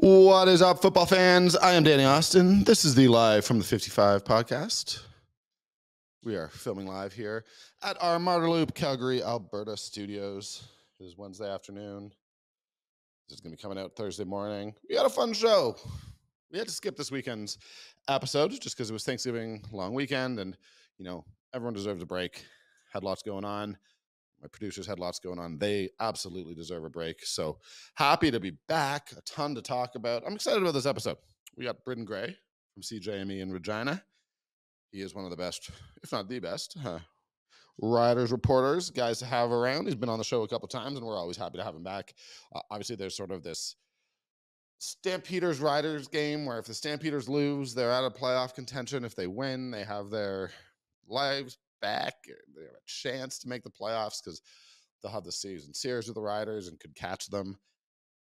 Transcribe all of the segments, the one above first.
What is up, football fans? I am Danny Austin. This is the Live from the 55 podcast. We are filming live here at our Marda Loop, Calgary, Alberta studios. It is Wednesday afternoon. This is going to be coming out Thursday morning. We had a fun show. We had to skip this weekend's episode just because it was Thanksgiving long weekend and, you know, everyone deserves a break. Had lots going on my producers had lots going on. They absolutely deserve a break. So happy to be back. A ton to talk about. I'm excited about this episode. We got Britton Gray from CJME in Regina. He is one of the best, if not the best, uh, riders reporters guys to have around. He's been on the show a couple times, and we're always happy to have him back. Uh, obviously, there's sort of this Stampeders Riders game where if the Stampeders lose, they're out of playoff contention. If they win, they have their lives back. Eh, they have a chance to make the playoffs because they'll have the season series with the Riders and could catch them.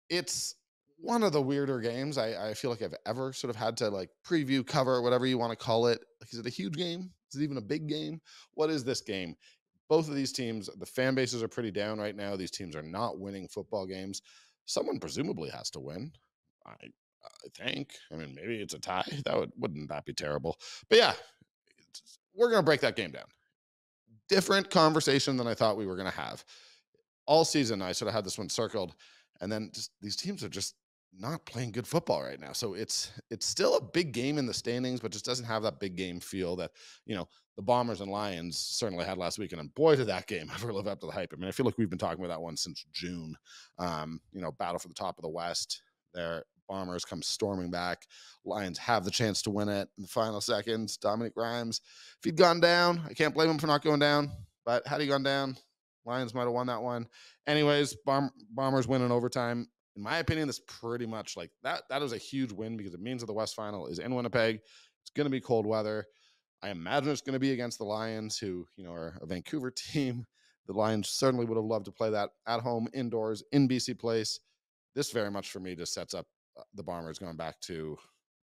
It's one of the weirder games I, I feel like I've ever sort of had to like preview, cover, whatever you want to call it. Like, is it a huge game? Is it even a big game? What is this game? Both of these teams, the fan bases are pretty down right now. These teams are not winning football games. Someone presumably has to win. I I think. I mean, maybe it's a tie. That would wouldn't that be terrible? But yeah, we're to break that game down. Different conversation than I thought we were going to have. All season, I sort of had this one circled, and then just these teams are just not playing good football right now. So it's it's still a big game in the standings, but just doesn't have that big game feel that you know the Bombers and Lions certainly had last weekend. And boy, did that game ever live up to the hype. I mean, I feel like we've been talking about that one since June. Um, you know, battle for the top of the West. There, Bombers come storming back. Lions have the chance to win it in the final seconds. Dominique Rhymes, if he'd gone down, I can't blame him for not going down. But had he gone down, Lions might have won that one. Anyways, Bomb- Bombers win in overtime. In my opinion, that's pretty much like that. That is a huge win because it means that the West Final is in Winnipeg. It's going to be cold weather. I imagine it's going to be against the Lions, who you know are a Vancouver team. The Lions certainly would have loved to play that at home, indoors, in BC Place. This very much for me just sets up the Bombers going back to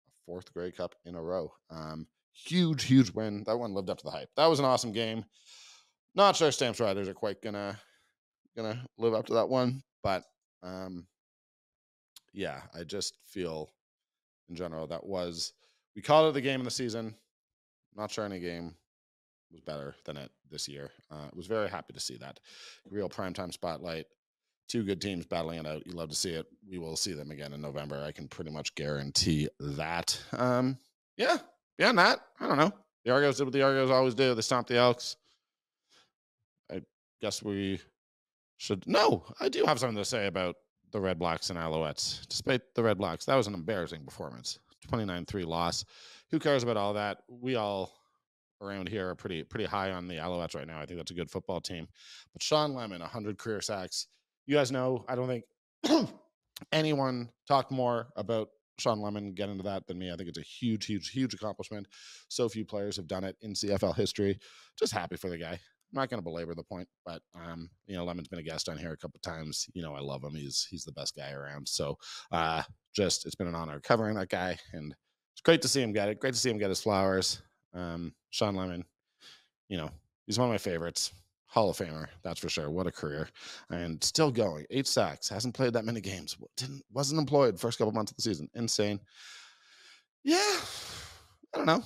a fourth Grey Cup in a row. Um, huge, huge win. That one lived up to the hype. That was an awesome game. Not sure Stamps Riders are quite gonna gonna live up to that one, but um, yeah, I just feel in general that was we called it the game of the season. Not sure any game was better than it this year. Uh, was very happy to see that real primetime spotlight two good teams battling it out. You love to see it. We will see them again in November. I can pretty much guarantee that. Um, yeah, beyond that, I don't know. The Argos did what the Argos always do. They stomped the Elks. I guess we should. No, I do have something to say about the Red Blacks and Alouettes. Despite the Red Blacks, that was an embarrassing performance. 29 3 loss. Who cares about all that? We all around here are pretty pretty high on the Alouettes right now. I think that's a good football team. But Shawn Lemon, 100 career sacks you guys know, I don't think anyone talked more about Shawn Lemon get into that than me. I think it's a huge, huge, huge accomplishment. So few players have done it in CFL history. Just happy for the guy. I'm not going to belabor the point, but um, you know, Lemon's been a guest on here a couple times. You know, I love him. He's he's the best guy around. So uh, just it's been an honor covering that guy, and it's great to see him get it. Great to see him get his flowers. Um, Shawn Lemon, you know, he's one of my favorites. Hall of Famer, that's for sure. What a career, and still going. Eight sacks. Hasn't played that many games. Didn't wasn't employed first couple months of the season. Insane. Yeah, I don't know.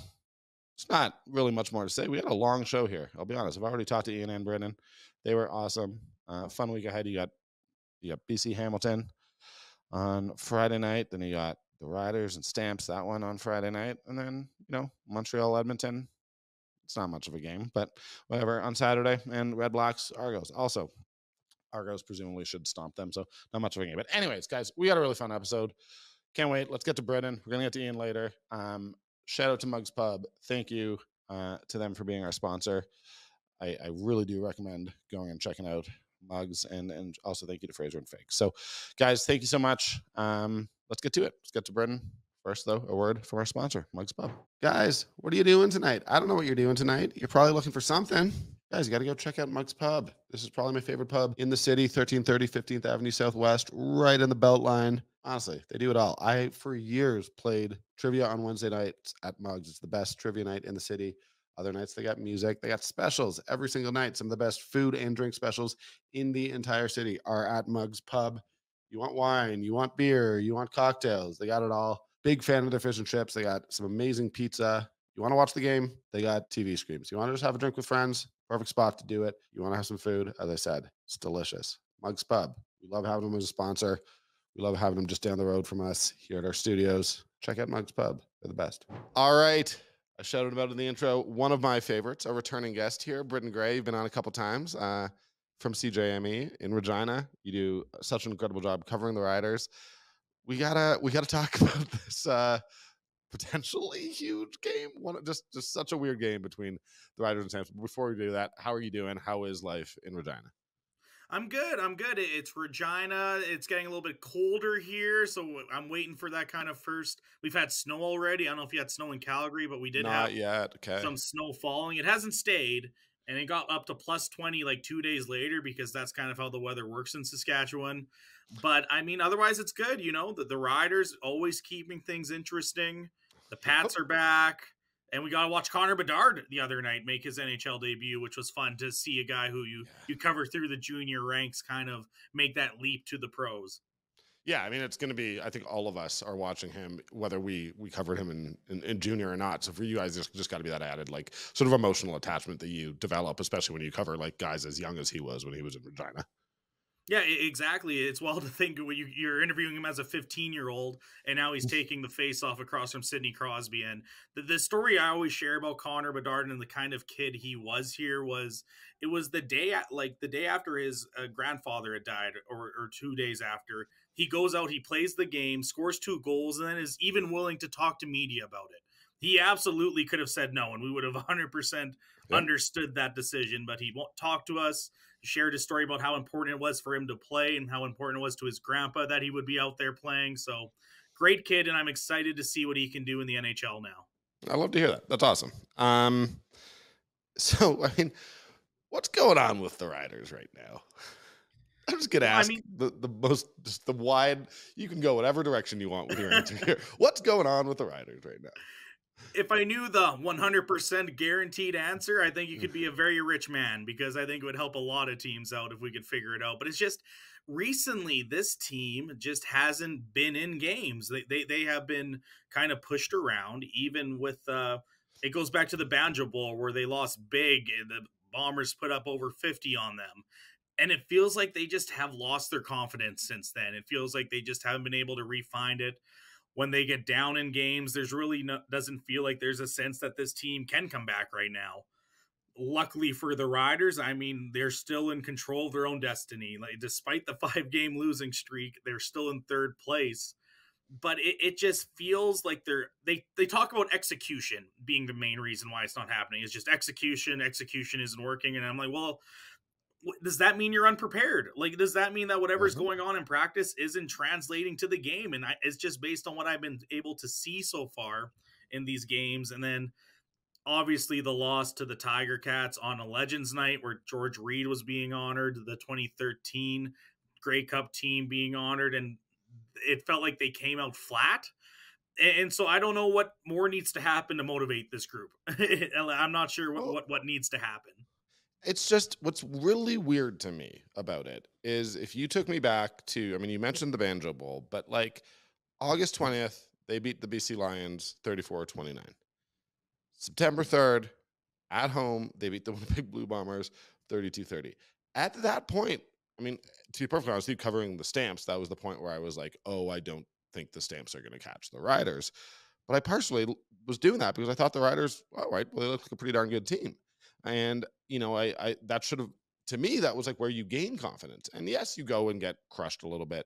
It's not really much more to say. We had a long show here. I'll be honest. I've already talked to Ian and Britton. They were awesome. Uh, fun week ahead. You got you got BC Hamilton on Friday night. Then you got the Riders and Stamps that one on Friday night, and then you know Montreal Edmonton it's not much of a game, but whatever. On Saturday, and Red Blacks, Argos. Also, Argos presumably should stomp them, so not much of a game. But anyways, guys, we got a really fun episode. Can't wait. Let's get to Britton. We're gonna get to Ian later. Um, shout out to Mugs Pub. Thank you uh, to them for being our sponsor. I, I really do recommend going and checking out Mugs, and and also thank you to Fraser and Fig. So, guys, thank you so much. Um, let's get to it. Let's get to Britton. First, though, a word from our sponsor, Mugs Pub. Guys, what are you doing tonight? I don't know what you're doing tonight. You're probably looking for something. Guys, you got to go check out Mugs Pub. This is probably my favorite pub in the city, 1330 15th Avenue Southwest, right in the Beltline. Honestly, they do it all. I, for years, played trivia on Wednesday nights at Mugs. It's the best trivia night in the city. Other nights, they got music. They got specials every single night. Some of the best food and drink specials in the entire city are at Mugs Pub. You want wine, you want beer, you want cocktails. They got it all. Big fan of their fish and chips. They got some amazing pizza. You want to watch the game? They got TV screens. You want to just have a drink with friends? Perfect spot to do it. You want to have some food? As I said, it's delicious. Mugs Pub. We love having them as a sponsor. We love having them just down the road from us here at our studios. Check out Mugs Pub. They're the best. All right. I shouted about in the intro. One of my favorites, a returning guest here, Britton Gray. You've been on a couple times uh, from CJME in Regina. You do such an incredible job covering the riders. We gotta we gotta talk about this uh, potentially huge game. One just just such a weird game between the Riders and Stamps. Before we do that, how are you doing? How is life in Regina? I'm good. I'm good. It's Regina. It's getting a little bit colder here, so I'm waiting for that kind of first. We've had snow already. I don't know if you had snow in Calgary, but we did Not have yet. Okay. some snow falling. It hasn't stayed, and it got up to plus 20 like two days later because that's kind of how the weather works in Saskatchewan. But I mean, otherwise, it's good. You know, the, the riders always keeping things interesting. The Pats are back. And we got to watch Connor Bedard the other night make his NHL debut, which was fun to see a guy who you you cover through the junior ranks kind of make that leap to the pros. Yeah, I mean it's going to be. I think all of us are watching him, whether we we covered him in, in, in junior or not. So for you guys, there's just got to be that added like sort of emotional attachment that you develop, especially when you cover like guys as young as he was when he was in Regina. Yeah, exactly. It's wild to think when you, you're interviewing him as a 15 year old, and now he's taking the face off across from Sidney Crosby. And the, the story I always share about Connor Bedard and the kind of kid he was here was it was the day at, like the day after his uh, grandfather had died, or, or two days after. He goes out, he plays the game, scores two goals, and then is even willing to talk to media about it. He absolutely could have said no, and we would have 100% yep. understood that decision, but he won't talk to us shared his story about how important it was for him to play and how important it was to his grandpa that he would be out there playing. So great kid, and I'm excited to see what he can do in the NHL now. I love to hear that. That's awesome. Um, so I mean, what's going on with the Riders right now? I'm just gonna ask I mean, the, the most just the wide you can go whatever direction you want with your answer here. What's going on with the Riders right now? If I knew the 100% guaranteed answer, I think you could be a very rich man because I think it would help a lot of teams out if we could figure it out. But it's just recently this team just hasn't been in games. They they, they have been kind of pushed around, even with uh it goes back to the Banjo Bowl where they lost big and the Bombers put up over 50 on them. And it feels like they just have lost their confidence since then. It feels like they just haven't been able to refine it when they get down in games, there's really no, doesn't feel like there's a sense that this team can come back right now. Luckily for the Riders, I mean, they're still in control of their own destiny. Like despite the five game losing streak, they're still in third place. But it, it just feels like they're they they talk about execution being the main reason why it's not happening. It's just execution, execution isn't working. And I'm like, well, does that mean you're unprepared? Like, does that mean that whatever's mm-hmm. going on in practice isn't translating to the game? And I, it's just based on what I've been able to see so far in these games. And then obviously the loss to the Tiger Cats on a Legends night where George Reed was being honored, the 2013 Grey Cup team being honored. And it felt like they came out flat. And so I don't know what more needs to happen to motivate this group. I'm not sure what, what, what needs to happen it's just what's really weird to me about it is if you took me back to, I mean, you mentioned the Banjo Bowl, but like August 20th, they beat the BC Lions 34 29. September 3rd, at home, they beat the Winnipeg Blue Bombers 32 30. At that point, I mean, to be perfectly honest, you covering the stamps, that was the point where I was like, oh, I don't think the stamps are going to catch the Riders. But I personally was doing that because I thought the Riders, all right, well, they look like a pretty darn good team. And you know, I, I that should have to me that was like where you gain confidence. And yes, you go and get crushed a little bit,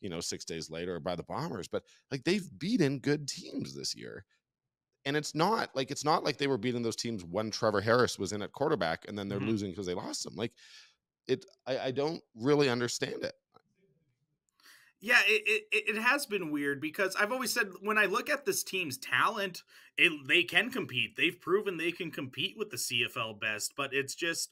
you know, six days later by the Bombers, but like they've beaten good teams this year. And it's not like it's not like they were beating those teams when Trevor Harris was in at quarterback and then they're mm-hmm. losing because they lost him. Like it, I, I don't really understand it. Yeah, it, it, it has been weird because I've always said when I look at this team's talent, it, they can compete. They've proven they can compete with the CFL best, but it's just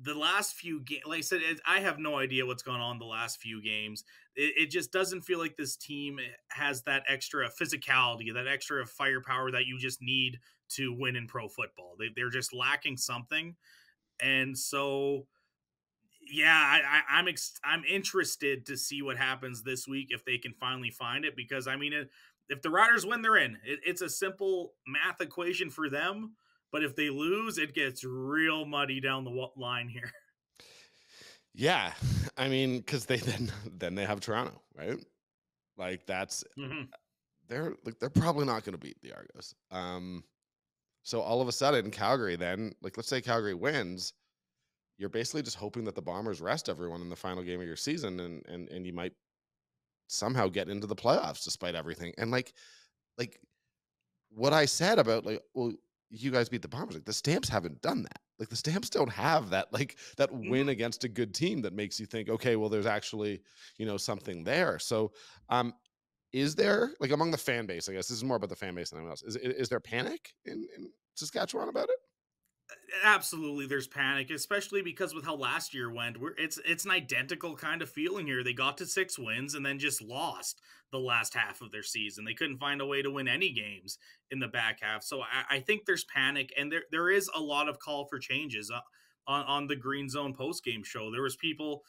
the last few games. Like I said, it, I have no idea what's gone on the last few games. It, it just doesn't feel like this team has that extra physicality, that extra firepower that you just need to win in pro football. They, they're just lacking something, and so yeah, I, I, am ex- I'm interested to see what happens this week if they can finally find it because I mean, if the Riders win, they're in. It, it's a simple math equation for them, but if they lose, it gets real muddy down the line here. Yeah, I mean, because they then then they have Toronto, right? Like that's mm-hmm. they're like they're probably not going to beat the Argos. Um, so all of a sudden, Calgary then like let's say Calgary wins, you're basically just hoping that the Bombers rest everyone in the final game of your season, and and and you might somehow get into the playoffs despite everything. And like, like what I said about like, well, you guys beat the Bombers. Like the Stamps haven't done that. Like the Stamps don't have that like that win mm-hmm. against a good team that makes you think, okay, well, there's actually you know something there. So, um, is there like among the fan base? I guess this is more about the fan base than anyone else. Is is there panic in in Saskatchewan about it? Absolutely there's panic especially because with how last year went we're, it's it's an identical kind of feeling here. They got to six wins and then just lost the last half of their season. They couldn't find a way to win any games in the back half. So i, I think there's panic and there there is a lot of call for changes uh, on, on the green zone post game show. There was people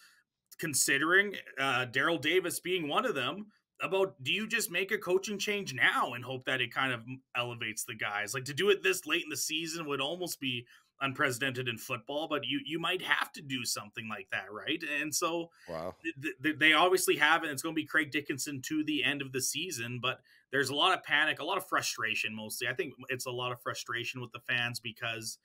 considering uh, daryl davis being one of them about do you just make a coaching change now and hope that it kind of elevates the guys? Like to do it this late in the season would almost be unprecedented in football, but you you might have to do something like that, right? And so, wow, th- th- they obviously have, and it's going to be Craig Dickenson to the end of the season. But there's a lot of panic, a lot of frustration. Mostly, I think it's a lot of frustration with the fans because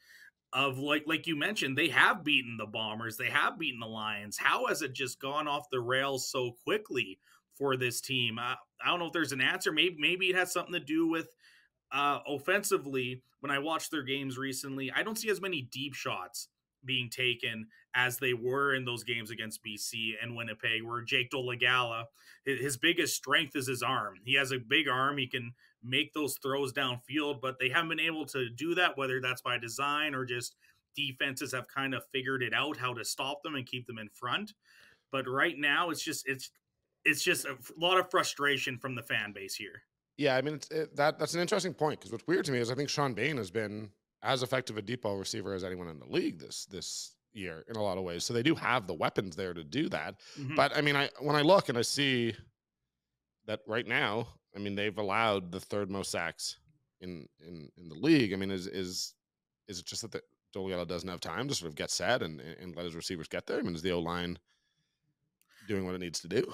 of like like you mentioned, they have beaten the Bombers, they have beaten the Lions. How has it just gone off the rails so quickly for this team? Uh, I don't know if there's an answer. Maybe maybe it has something to do with uh, offensively, when I watched their games recently, I don't see as many deep shots being taken as they were in those games against BC and Winnipeg, where Jake Dolegala, his biggest strength is his arm. He has a big arm. He can make those throws downfield, but they haven't been able to do that, whether that's by design or just defenses have kind of figured it out how to stop them and keep them in front. But right now, it's just it's it's just a lot of frustration from the fan base here. Yeah, I mean it's, it, that that's an interesting point because what's weird to me is I think Shawn Bane has been as effective a deep ball receiver as anyone in the league this this year in a lot of ways. So they do have the weapons there to do that. Mm-hmm. But I mean, I when I look and I see that right now, I mean they've allowed the third most sacks in in in the league. I mean, is is is it just that the Dolegala doesn't have time to sort of get set and and let his receivers get there? I mean, is the O line doing what it needs to do?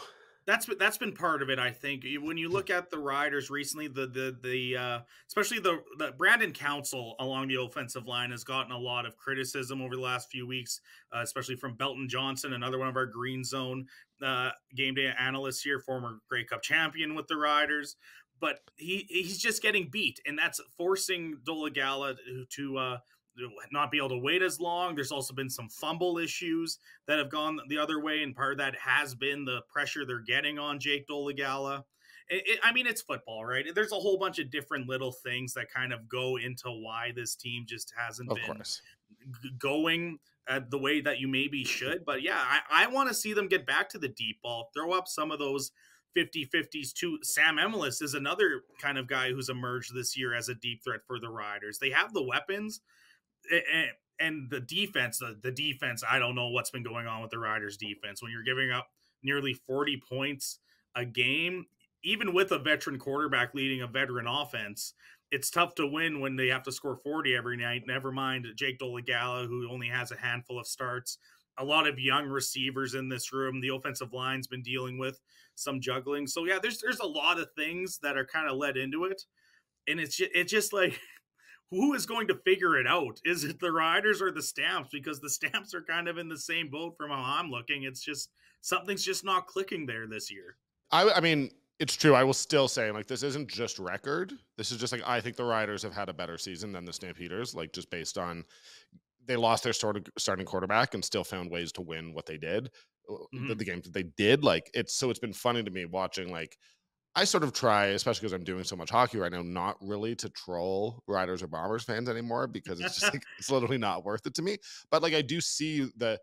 That's that's been part of it. I think when you look at the riders recently, the the the uh, especially the the Brandon Council along the offensive line has gotten a lot of criticism over the last few weeks, uh, especially from Belton Johnson, another one of our Green Zone uh, game day analysts here, former Grey Cup champion with the Riders. But he he's just getting beat, and that's forcing Dolegala to, to uh, not be able to wait as long. There's also been some fumble issues that have gone the other way, and part of that has been the pressure they're getting on Jake Dolegala. It, it, I mean, it's football, right? There's a whole bunch of different little things that kind of go into why this team just hasn't of been course. Going the way that you maybe should. But yeah, I, I want to see them get back to the deep ball, throw up some of those 50 50s too. Sam Emilus is another kind of guy who's emerged this year as a deep threat for the Riders. They have the weapons and, the defense, the, the defense, I don't know what's been going on with the Riders defense. When you're giving up nearly 40 points a game, even with a veteran quarterback leading a veteran offense, it's tough to win when they have to score 40 every night. Never mind Jake Dolegala, who only has a handful of starts. A lot of young receivers in this room. The offensive line's been dealing with some juggling. So yeah, there's there's a lot of things that are kind of led into it. And it's just, it's just like who is going to figure it out? Is it the riders or the stamps? Because the stamps are kind of in the same boat from how I'm looking. It's just something's just not clicking there this year. I, I mean, it's true. I will still say, like, this isn't just record. This is just like I think the Riders have had a better season than the Stampeders, like just based on they lost their sort of starting quarterback and still found ways to win what they did. Uh, mm-hmm. The, the games that they did, like it's so it's been funny to me watching like I sort of try, especially because I'm doing so much hockey right now, not really to troll Riders or Bombers fans anymore because it's just like it's literally not worth it to me. But like I do see the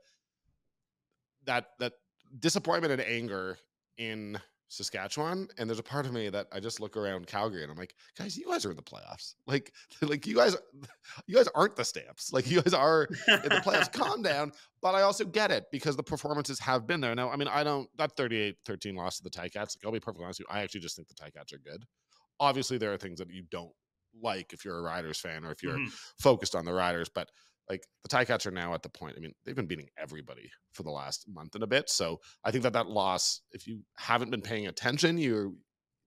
that that disappointment and anger in Saskatchewan, and there's a part of me that I just look around Calgary and I'm like, guys, you guys are in the playoffs. Like, like you guys, you guys aren't the Stamps. Like you guys are in the playoffs. Calm down. But I also get it because the performances have been there. Now, I mean, I don't that 38-13 loss to the Ticats. Like, I'll be perfectly honest with you, I actually just think the Ticats are good. Obviously, there are things that you don't like if you're a Riders fan or if you're Mhm. focused on the Riders, but like the Ticats are now at the point. I mean, they've been beating everybody for the last month and a bit. So I think that that loss, if you haven't been paying attention, you're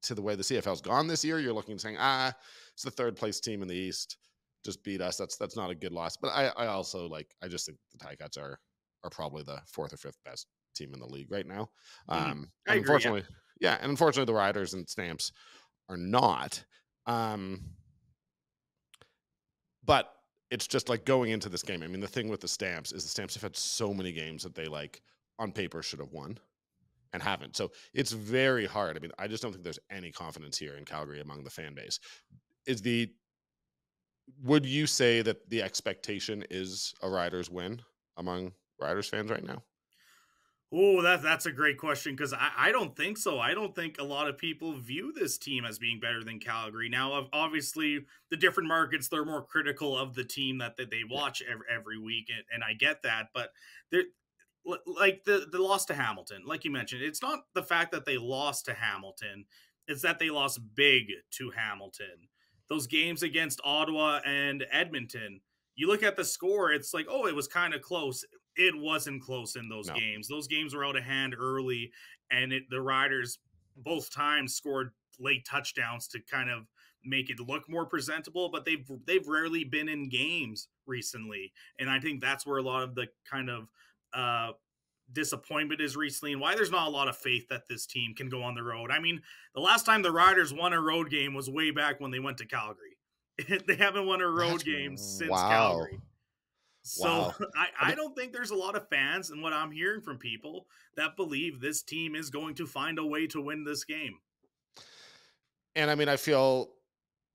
to the way the CFL's gone this year. You're looking and saying, ah, it's the third place team in the East, just beat us. That's that's not a good loss. But I, I also like. I just think the Ticats are are probably the fourth or fifth best team in the league right now. Mhm. Um, and agree, yeah. unfortunately, yeah, and unfortunately, the Riders and Stamps are not. Um, but it's just like going into this game. I mean, the thing with the Stamps is the Stamps have had so many games that they like on paper should have won and haven't. So it's very hard. I mean, I just don't think there's any confidence here in Calgary among the fan base. Is the would you say that the expectation is a Riders win among Riders fans right now? Oh, that that's a great question because I, I don't think so. I don't think a lot of people view this team as being better than Calgary. Now, obviously, the different markets they're more critical of the team that, that they watch every, every week, and, and I get that. But they're like the the loss to Hamilton, like you mentioned, it's not the fact that they lost to Hamilton; it's that they lost big to Hamilton. Those games against Ottawa and Edmonton, you look at the score, it's like, oh, it was kind of close. It wasn't close in those No. games. Those games were out of hand early, and it, the Riders both times scored late touchdowns to kind of make it look more presentable. But they've they've rarely been in games recently, and I think that's where a lot of the kind of uh, disappointment is recently, and why there's not a lot of faith that this team can go on the road. I mean, the last time the Riders won a road game was way back when they went to Calgary. they haven't won a road That's- game since wow. Calgary. So Wow. I, I I don't think there's a lot of fans, and what I'm hearing from people that believe this team is going to find a way to win this game. And I mean, I feel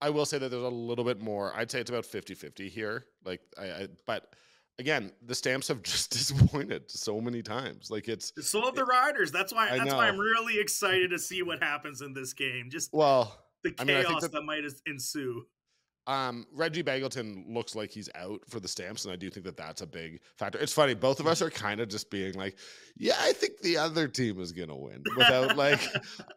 I will say that there's a little bit more. I'd say it's about 50-50 here. Like I, I but again, the stamps have just disappointed so many times. Like it's So have the Riders. That's why. I That's why I'm really excited to see what happens in this game. Just well, the I mean, I chaos that, that- might ensue. Um, Reggie Begelton looks like he's out for the stamps, and I do think that that's a big factor. It's funny, both of us are kind of just being like, "Yeah, I think the other team is gonna win," without like,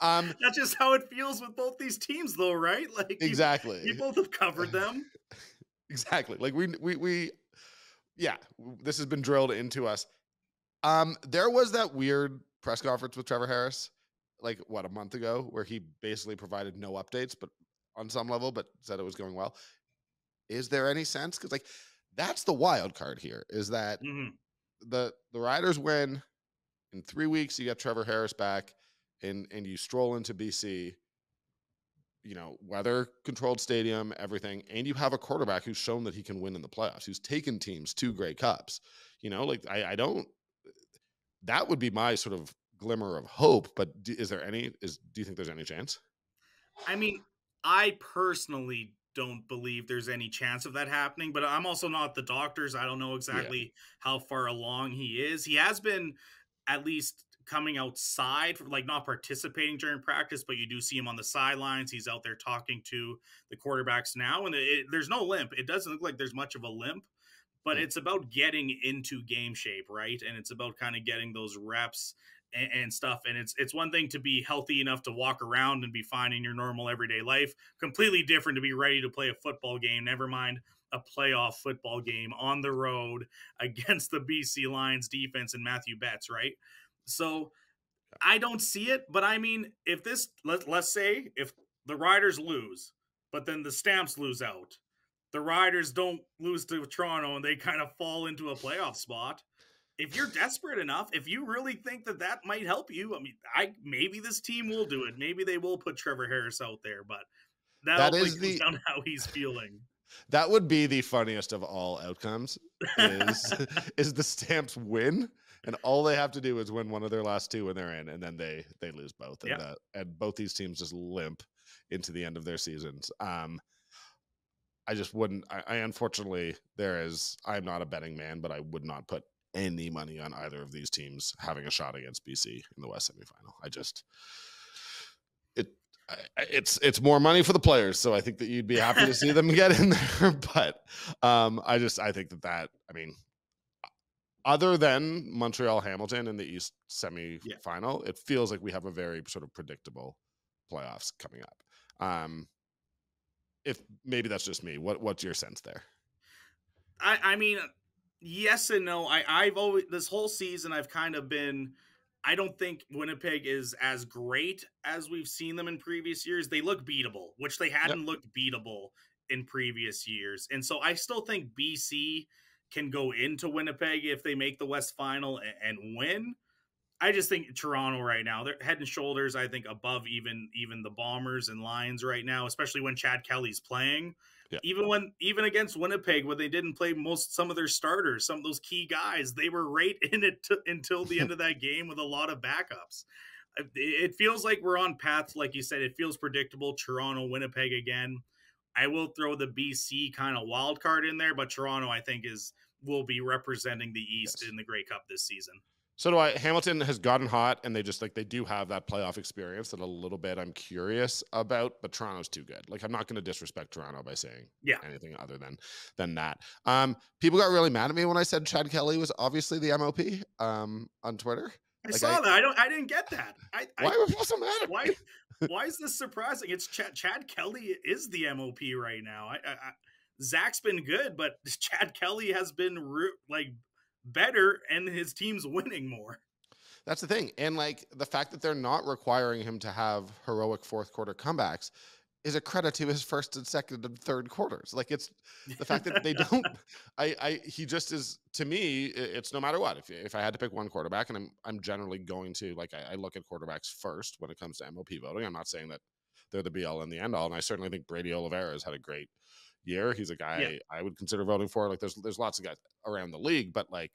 um, That's just how it feels with both these teams, though, right? Like exactly, you, both have covered them. exactly. Like we, we, we, yeah, this has been drilled into us. Um, there was that weird press conference with Trevor Harris, like what a month ago, where he basically provided no updates, but on some level, but said it was going well. Is there any sense? Because like that's the wild card here. Is that Mhm. the the Riders win in three weeks? You get Trevor Harris back, and and you stroll into BC. You know, weather controlled stadium, everything, and you have a quarterback who's shown that he can win in the playoffs, who's taken teams to Grey Cups. You know, like I, I don't. That would be my sort of glimmer of hope. But do, is there any? Is do you think there's any chance? I mean, I personally don't believe there's any chance of that happening, but I'm also not the doctors. I don't know exactly how far along he is. He has been at least coming outside, like not participating during practice, but you do see him on the sidelines. He's out there talking to the quarterbacks now, and it, there's no limp. It doesn't look like there's much of a limp, but Hmm. it's about getting into game shape, right? And it's about kind of getting those reps and, and stuff. And it's it's one thing to be healthy enough to walk around and be fine in your normal everyday life. Completely different to be ready to play a football game. Never mind a playoff football game on the road against the BC Lions defense and Mathieu Betts, right? So I don't see it, but I mean, if this let let's say if the Riders lose, but then the Stamps lose out, the Riders don't lose to Toronto and they kind of fall into a playoff spot. If you're desperate enough, if you really think that that might help you, I mean, I maybe this team will do it. Maybe they will put Trevor Harris out there, but that, That is the- down how he's feeling. That would be the funniest of all outcomes. Is is the Stamps win, and all they have to do is win one of their last two when they're in, and then they they lose both, and Yeah. uh, and both these teams just limp into the end of their seasons. Um, I just wouldn't. I, I unfortunately there is. I'm not a betting man, but I would not put any money on either of these teams having a shot against BC in the West semifinal. I just it it's it's more money for the players, so I think that you'd be happy to see them get in there. But um, I just I think that that I mean, other than Montreal Hamilton in the East semi-final, yeah. it feels like we have a very sort of predictable playoffs coming up. Um, if maybe that's just me, what what's your sense there? I I mean, yes and no. I I've always this whole season I've kind of been I don't think Winnipeg is as great as we've seen them in previous years. They look beatable, which they hadn't yep. looked beatable in previous years. And so I still think BC can go into Winnipeg if they make the West Final and, and win. I just think Toronto right now, they're head and shoulders, I think, above even even the Bombers and Lions right now, especially when Chad Kelly's playing. Yeah. Even when even against Winnipeg, when they didn't play most some of their starters, some of those key guys, they were right in it to, until the end of that game with a lot of backups. It feels like we're on path, like you said. It feels predictable. Toronto, Winnipeg again. I will throw the BC kind of wild card in there, but Toronto, I think, is will be representing the East yes. in the Grey Cup this season. So do I. Hamilton has gotten hot, and they just like they do have that playoff experience that a little bit I'm curious about. But Toronto's too good. Like I'm not going to disrespect Toronto by saying yeah. anything other than than that. Um, people got really mad at me when I said Chad Kelly was obviously the MOP um, on Twitter. I like saw I, that. I don't. I didn't get that. I, why I, were people so mad at why, Why is this surprising? It's Chad, Chad Kelly is the MOP right now. I, I, Zach's been good, but Chad Kelly has been like better and his team's winning more. That's the thing. And like the fact that they're not requiring him to have heroic fourth quarter comebacks is a credit to his first and second and third quarters. Like it's the fact that they don't I I he just is to me it's no matter what. If if I had to pick one quarterback and I'm I'm generally going to like I, I look at quarterbacks first when it comes to MOP voting. I'm not saying that they're the be all and the end all. And I certainly think Brady Oliveira has had a great year. He's a guy yeah. I would consider voting for. Like there's there's lots of guys around the league, but like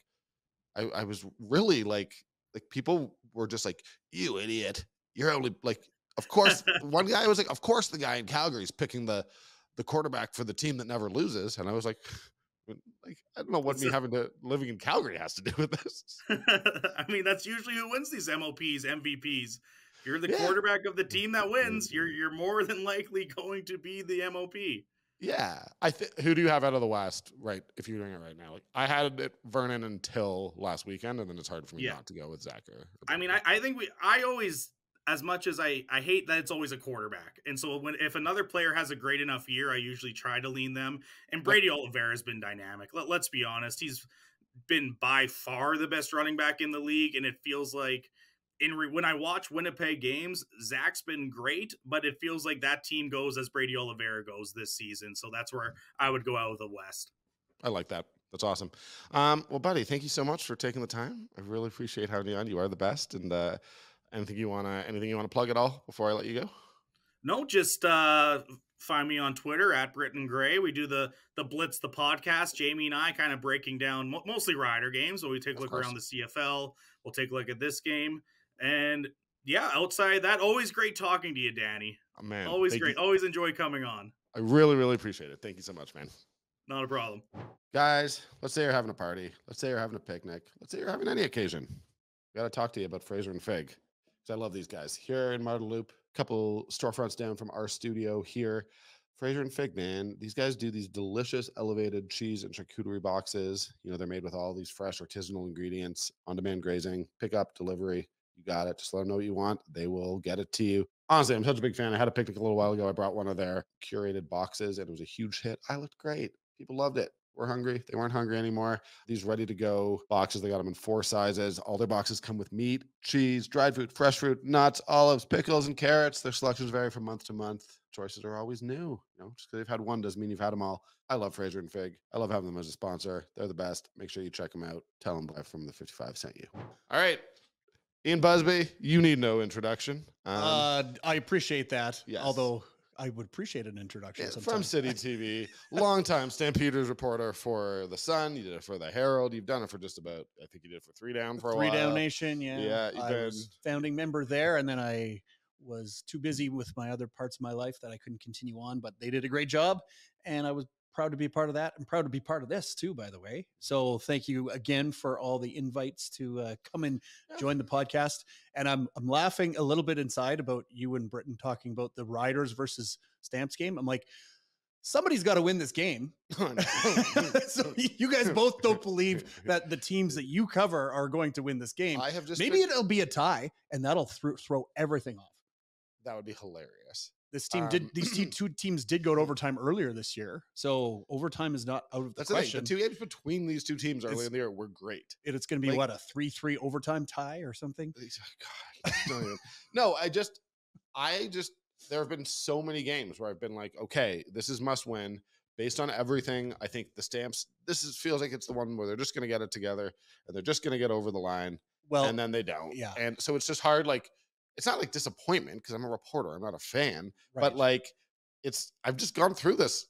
I, I was really like like people were just like, you idiot. You're only like of course one guy was like, of course the guy in Calgary is picking the the quarterback for the team that never loses. And I was like, like I don't know what me having to living in Calgary has to do with this. I mean, that's usually who wins these MOPs, MVPs. You're the yeah. quarterback of the team that wins. You're you're more than likely going to be the MOP. Yeah, I think. Who do you have out of the West? Right, if you're doing it right now, like I had it Vernon until last weekend, and then it's hard for me yeah. not to go with Zach. Or, I mean, I, I think we. I always, as much as I, I hate that it's always a quarterback, and so when if another player has a great enough year, I usually try to lean them. And Brady yep. Oliveira has been dynamic. Let, let's be honest, he's been by far the best running back in the league, and it feels like in re- when I watch Winnipeg games, Zach's been great, but it feels like that team goes as Brady Oliveira goes this season. So that's where I would go out with the West. I like that. That's awesome. Um, well, buddy, thank you so much for taking the time. I really appreciate having you on. You are the best. And uh, anything you wanna anything you wanna plug at all before I let you go? No, just uh, find me on Twitter at Britton Gray. We do the the Blitz the podcast. Jamie and I kind of breaking down mostly rider games. So we take a look around the CFL. We'll take a look at this game. And yeah, outside that, always great talking to you, Danny. Oh, man, always great. You. Always enjoy coming on. I really, really appreciate it. Thank you so much, man. Not a problem. Guys, let's say you're having a party. Let's say you're having a picnic. Let's say you're having any occasion. We Got to talk to you about Fraser and Fig because I love these guys here in Marda Loop. A couple storefronts down from our studio here. Fraser and Fig, man, these guys do these delicious elevated cheese and charcuterie boxes. You know, they're made with all these fresh artisanal ingredients, on demand grazing, pickup, delivery. You got it. Just let them know what you want. They will get it to you. Honestly, I'm such a big fan. I had a picnic a little while ago. I brought one of their curated boxes and it was a huge hit. I looked great. People loved it. We're hungry. They weren't hungry anymore. These ready to go boxes, they got them in four sizes. All their boxes come with meat, cheese, dried fruit, fresh fruit, nuts, olives, pickles, and carrots. Their selections vary from month to month. Choices are always new. You know, just because you've had one doesn't mean you've had them all. I love Fraser and Fig. I love having them as a sponsor. They're the best. Make sure you check them out. Tell them from the 55 sent you. All right. Ian Busby, you need no introduction. Um, uh, I appreciate that. Yes. Although I would appreciate an introduction. Yeah, from City TV, longtime Stampeders reporter for the Sun. You did it for the Herald. You've done it for just about. I think you did it for Three Down for a Three. Down Nation. Yeah, yeah. I been... was founding member there, and then I was too busy with my other parts of my life that I couldn't continue on. But they did a great job, and I was proud to be part of that. I'm proud to be part of this too, by the way. So thank you again for all the invites to uh, come and join the podcast. And I'm I'm laughing a little bit inside about you and Britton talking about the Riders versus Stamps game. I'm like, somebody's got to win this game. so you guys both don't believe that the teams that you cover are going to win this game. I have just maybe been... it'll be a tie, and that'll th- throw everything off. That would be hilarious. This team um, did; these two teams did go to overtime earlier this year, so overtime is not out of the that's question. The, the, two games between these two teams early it's, in the year were great. It, it's going to be like, what a three-three overtime tie or something. God, no, I just, I just there have been so many games where I've been like, okay, this is must win based on everything. I think the stamps, this is feels like it's the one where they're just going to get it together and they're just going to get over the line. Well, and then they don't. Yeah. And so it's just hard. Like, it's not like disappointment because I'm a reporter, I'm not a fan, right. but like, it's, I've just gone through this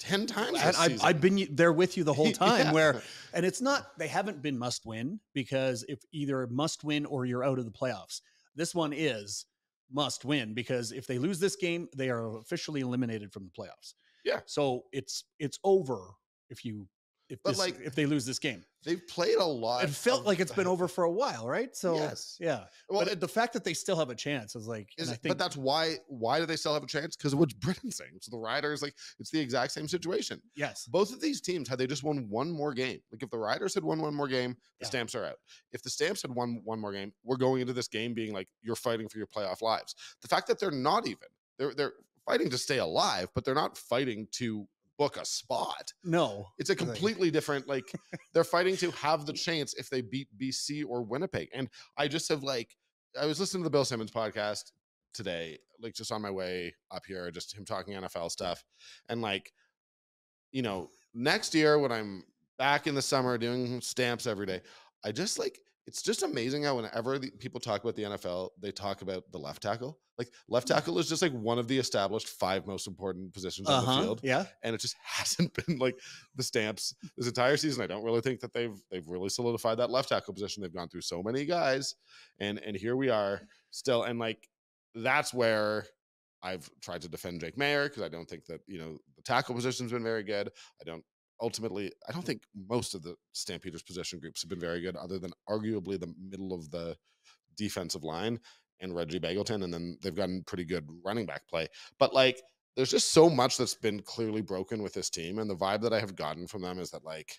10 times. I've, I've, been there with you the whole time yeah. where, and it's not, they haven't been must win because if either must win or you're out of the playoffs, this one is must win because if they lose this game, they are officially eliminated from the playoffs. Yeah. So it's it's over if you if but this, like if they lose this game. They've played a lot. It felt of, like it's been over for a while, right? So yes, yeah. Well, but the fact that they still have a chance is like, is, I think, but that's why. Why do they still have a chance? Because of what Britton's saying. So the Riders, like, it's the exact same situation. Yes. Both of these teams, had they just won one more game, like if the Riders had won one more game, the yeah. Stamps are out. If the Stamps had won one more game, we're going into this game being like, you're fighting for your playoff lives. The fact that they're not even, they're they're fighting to stay alive, but they're not fighting to book a spot. No, it's a completely different. Like they're fighting to have the chance if they beat BC or Winnipeg. And I just have like I was listening to the Bill Simmons podcast today, like just on my way up here, just him talking NFL stuff, and like you know next year when I'm back in the summer doing stamps every day, I just like it's just amazing how whenever the, people talk about the NFL, they talk about the left tackle. Like left mm. tackle is just like one of the established five most important positions uh-huh, on the field. Yeah, and it just hasn't been like the stamps this entire season. I don't really think that they've they've really solidified that left tackle position. They've gone through so many guys, and and here we are still. And like that's where I've tried to defend Jake Maier because I don't think that you know the tackle position's been very good. I don't ultimately, I don't think most of the Stampeders position groups have been very good, other than arguably the middle of the defensive line and Reggie Begelton, and then they've gotten pretty good running back play. But like, there's just so much that's been clearly broken with this team, and the vibe that I have gotten from them is that like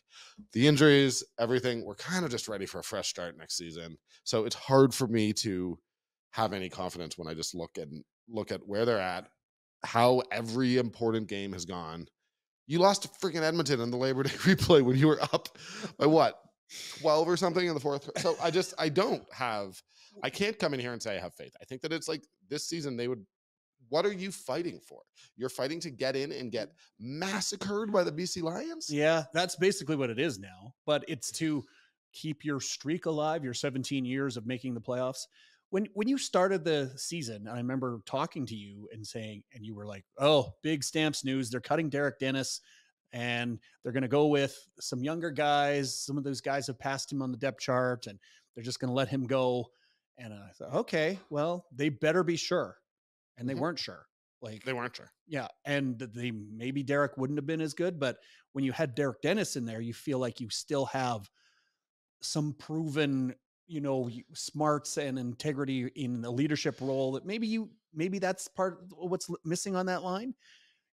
the injuries, everything, we're kind of just ready for a fresh start next season. So it's hard for me to have any confidence when I just look and look at where they're at, how every important game has gone, you lost to freaking Edmonton in the Labor Day replay when you were up by what, 12 or something in the fourth. So I just, I don't have, I can't come in here and say I have faith. I think that it's like this season they would, what are you fighting for? You're fighting to get in and get massacred by the BC Lions? Yeah, that's basically what it is now. But it's to keep your streak alive, your 17 years of making the playoffs when when you started the season, I remember talking to you and saying, and you were like, "Oh, big stamps news! They're cutting Derek Dennis, and they're going to go with some younger guys. Some of those guys have passed him on the depth chart, and they're just going to let him go." And I thought, okay, well, they better be sure, and they mm-hmm. weren't sure. Like they weren't sure. Yeah, and they maybe Derek wouldn't have been as good, but when you had Derek Dennis in there, you feel like you still have some proven you know smarts and integrity in a leadership role that maybe you maybe that's part of what's missing on that line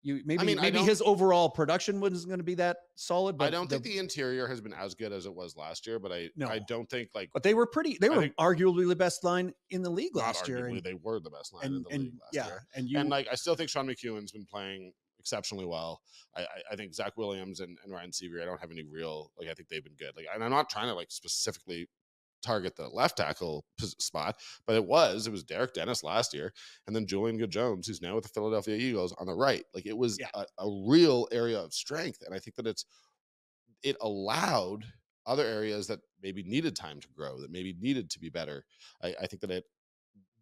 you maybe I mean, maybe his overall production wasn't going to be that solid but i don't the, think the interior has been as good as it was last year but i no. i don't think like but they were pretty they were think, arguably the best line in the league last year and, they were the best line and, in the and, league last yeah, year and you and like i still think sean mcewen's been playing exceptionally well. I, I, think Zach Williams and, and Ryan Seaver, I don't have any real like I think they've been good. Like and I'm not trying to like specifically target the left tackle spot, but it was it was Derek Dennis last year, and then Julian Good Jones, who's now with the Philadelphia Eagles, on the right. Like it was yeah. a, a real area of strength, and I think that it's it allowed other areas that maybe needed time to grow, that maybe needed to be better. I, I think that it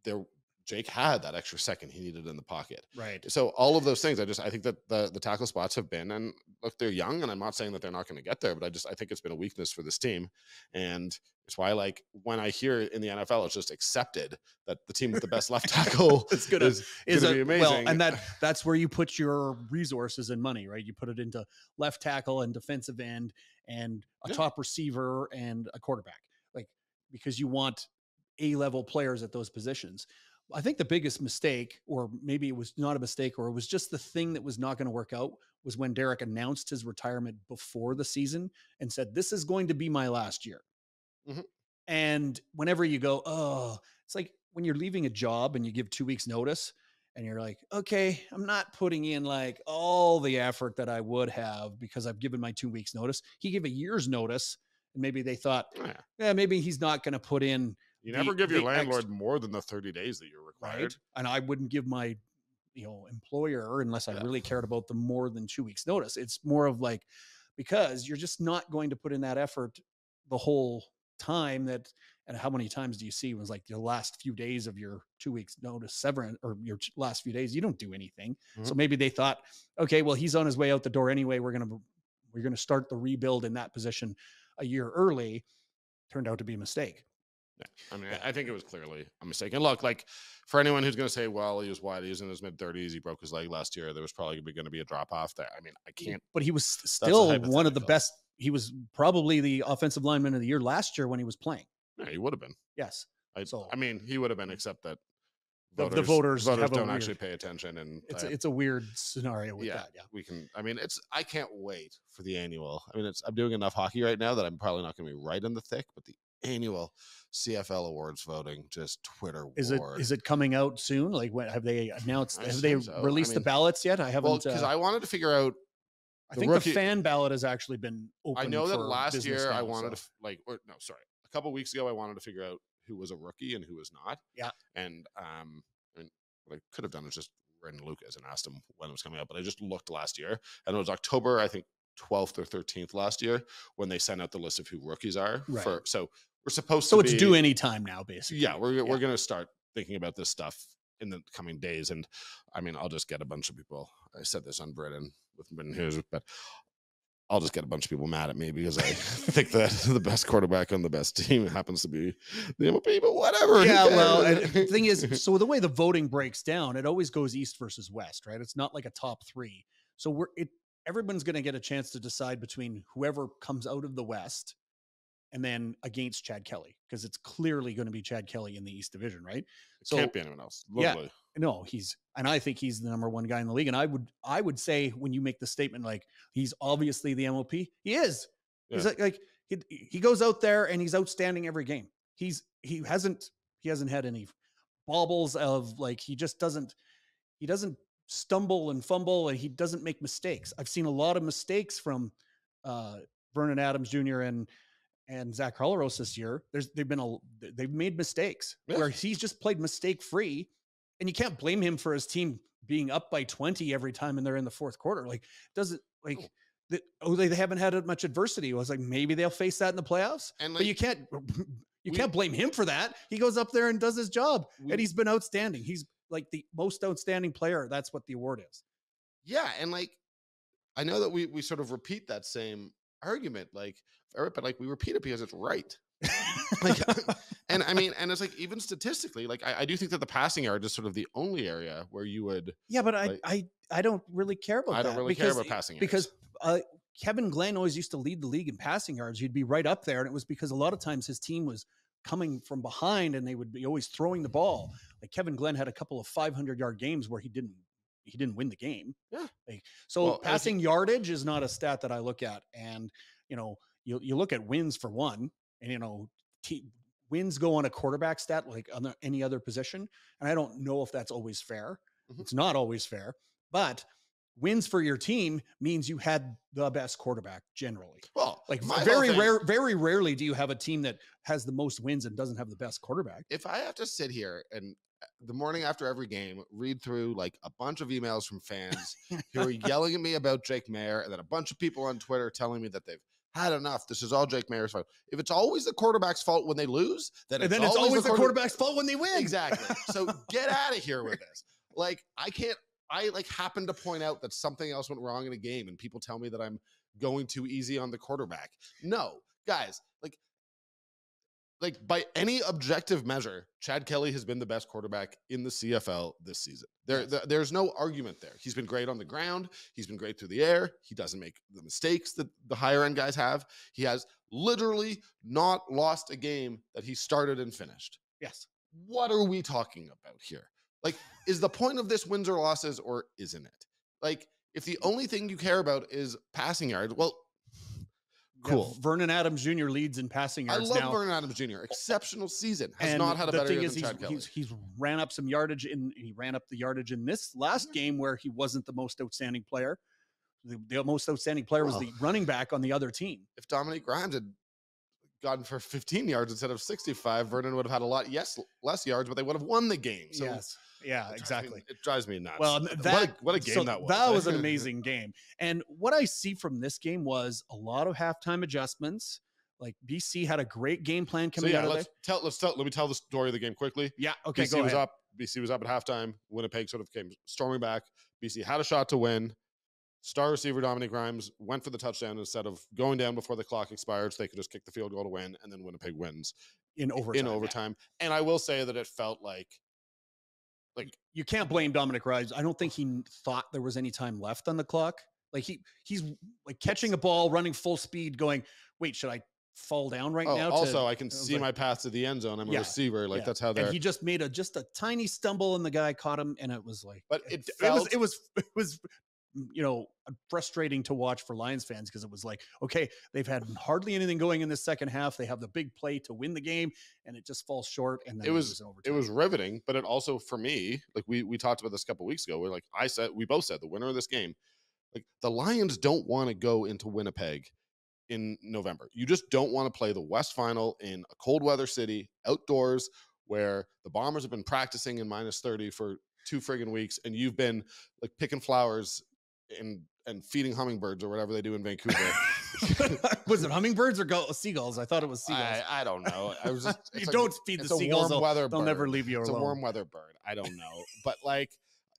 there Jake had that extra second he needed in the pocket. Right. So all of those things, I just I think that the the tackle spots have been and look, they're young, and I'm not saying that they're not going to get there, but I just I think it's been a weakness for this team, and it's why like when I hear in the NFL, it's just accepted that the team with the best left tackle It's gonna- is, Is gonna a, be amazing. well, and that that's where you put your resources and money, right? You put it into left tackle and defensive end and a Yeah. top receiver and a quarterback, like because you want a level players at those positions. I think the biggest mistake, or maybe it was not a mistake, or it was just the thing that was not going to work out, was when Derek announced his retirement before the season and said, "This is going to be my last year." Mhm. And whenever you go, oh, it's like when you're leaving a job and you give two weeks notice, and you're like, okay, I'm not putting in like all the effort that I would have because I've given my two weeks notice. He gave a year's notice, and maybe they thought, Oh, yeah. yeah, maybe he's not going to put in you the- never give your landlord extra- more than the 30 days that you're required. right? And I wouldn't give my you know employer unless I Yeah. really cared about the more than two weeks notice. It's more of like because you're just not going to put in that effort the whole time that and how many times do you see was like the last few days of your two weeks notice severance or your last few days you don't do anything mm-hmm. so maybe they thought okay well he's on his way out the door anyway we're gonna we're gonna start the rebuild in that position a year early turned out to be a mistake I mean, Yeah. I I think it was clearly a mistake. And look, like for anyone who's going to say, well, he was what? He was in his mid 30s. He broke his leg last year. There was probably going to be a drop off there. I mean, I can't. but he was still one of the best. He was probably the offensive lineman of the year last year when he was playing. Yeah, he would have been. Yes, I, So- I mean, he would have been, except that The- the voters have don't actually pay attention. And it's I- a, it's a weird scenario with Yeah. that. Yeah, we can. I mean, it's. I can't wait for the annual. I mean, it's. I'm doing enough hockey right now that I'm probably not going to be right in the thick, but the annual CFL awards voting, just Twitter is it war. is it coming out soon? Like, when have they announced? I Have they so. I released the ballots yet? I haven't. because uh, I wanted to figure out I think rookie- the fan ballot has actually been open. I know that last year I wanted to so- f- like or no, sorry. A couple weeks ago I wanted to figure out who was a rookie and who was not. Yeah. And um I mean what I could have done is just written Lucas and asked him when it was coming out, but I just looked last year and it was October, I think 12th or 13th last year when they sent out the list of who rookies are Right. for so we're supposed So to So it's due any time now, basically. yeah, we're we're gonna start thinking about this stuff in the coming days, and I mean, I'll just get a bunch of people. I said this on Britton with Britton News, but I'll just get a bunch of people mad at me because I think that the best quarterback on the best team happens to be the MOP, but whatever. Yeah, well, and the thing is, so the way the voting breaks down, it always goes east versus west, right? It's not like a top three. So we're it. Everyone's going to get a chance to decide between whoever comes out of the west, and then against Chad Kelly, because it's clearly going to be Chad Kelly in the East Division, right? it so- can't be anyone else. Yeah. No, he's and I think he's the number one guy in the league. And I would I would say when you make the statement like he's obviously the MOP, he is. He's Yeah. like, like he, he goes out there and he's outstanding every game. He's he hasn't he hasn't had any baubles of like he just doesn't he doesn't stumble and fumble and he doesn't make mistakes. I've seen a lot of mistakes from uh Vernon Adams Jr. and and Zach Collaros this year. There's they've been a they've made mistakes Yeah. where he's just played mistake free, and you can't blame him for his team being up by 20 every time and they're in the fourth quarter. Like, does it like Oh. that? Oh, they, they haven't had much adversity. I was like, maybe they'll face that in the playoffs. And but you can't you we- can't blame him for that. He goes up there and does his job, we- and he's been outstanding. He's like the most outstanding player. That's what the award is. yeah, and like I know that we we sort of repeat that same argument, like but like we repeat it because it's right. Like, and I mean, and it's like even statistically, like I, I do think that the passing yard is sort of the only area where you would. yeah, but I Like- I I don't really care about I don't really care about passing yards. because uh, Kevin Glenn always used to lead the league in passing yards. He'd be right up there, and it was because a lot of times his team was coming from behind, and they would be always throwing the ball. Like Kevin Glenn had a couple of 500 yard games where he didn't he didn't win the game. Yeah. Like, so Well, and if you- passing yardage is not a stat that I look at, and you know you you look at wins for one, and you know te- wins go on a quarterback stat like on any other position, and I don't know if that's always fair. Mhm. It's not always fair, but wins for your team means you had the best quarterback generally. Well, Like very thing- rare, very rarely do you have a team that has the most wins and doesn't have the best quarterback. If I have to sit here and uh, the morning after every game read through like a bunch of emails from fans who are yelling at me about Jake Maier, and then a bunch of people on Twitter telling me that they've had enough. This is all Jake Maier's fault. If it's always the quarterback's fault when they lose, then it's then it's always the quarter- quarterback's fault when they win. Exactly. So get out of here with this. Like I can't. I like happen to point out that something else went wrong in a game, and people tell me that I'm going too easy on the quarterback. No, guys. Like, like by any objective measure, Chad Kelly has been the best quarterback in the CFL this season. There, Yes. th- there's no argument there. He's been great on the ground. He's been great through the air. He doesn't make the mistakes that the higher end guys have. He has literally not lost a game that he started and finished Yes. what are we talking about here? Like, is the point of this wins or losses, or isn't it? Like, if the only thing you care about is passing yards, well, Yeah, cool. Vernon Adams Jr. leads in passing yards. I love now. Vernon Adams Jr. Exceptional season. Has and not had a better thing year is, than he's, Chad Kelly. he's, he's ran up some yardage in. He ran up the yardage in this last mm-hmm. game where he wasn't the most outstanding player. The, the most outstanding player was the running back on the other team. if Dominique Rhymes had gotten for 15 yards instead of 65, Vernon would have had a lot yes less yards, but they would have won the game. So yes, yeah, it drives me- exactly. it drives me nuts. Well, what, a- that what a game so that was. That was an amazing game. And what I see from this game was a lot of halftime adjustments. Like BC had a great game plan so coming yeah, out of let's there. tell let's tell let me tell the story of the game quickly. Yeah, okay, BC was up. BC was up at halftime. Winnipeg sort of came storming back. BC had a shot to win. Star receiver Dominique Rhymes went for the touchdown instead of going down before the clock expired, so they could just kick the field goal to win, and then Winnipeg wins in overtime. in yeah. overtime. And I will say that it felt like, like you can't blame Dominique Rhymes. I don't think he thought there was any time left on the clock. Like he he's like catching a ball, running full speed, going, wait, should I fall down right oh, now? to-" also I can was see like- my path to the end zone. I'm a Yeah, receiver. Like yeah. that's how and he just made a just a tiny stumble, and the guy caught him, and it was like, But it it was it was it was you know frustrating to watch for Lions fans because it was like, okay, they've had hardly anything going in the second half. They have the big play to win the game, and it just falls short. And then It was- it was riveting, but it also for me, like we we talked about this a couple weeks ago. We're like I said, we both said the winner of this game, like the Lions don't want to go into Winnipeg in November. You just don't want to play the West Final in a cold weather city outdoors where the Bombers have been practicing in minus 30 for two friggin' weeks and you've been like picking flowers and and feeding hummingbirds or whatever they do in Vancouver. was it hummingbirds or go- seagulls? I thought it was seagulls. I, I don't know. I was just, you like- don't feed it's the seagulls; warm they'll, weather they'll never leave you it's alone. a warm weather bird. I don't know, but like,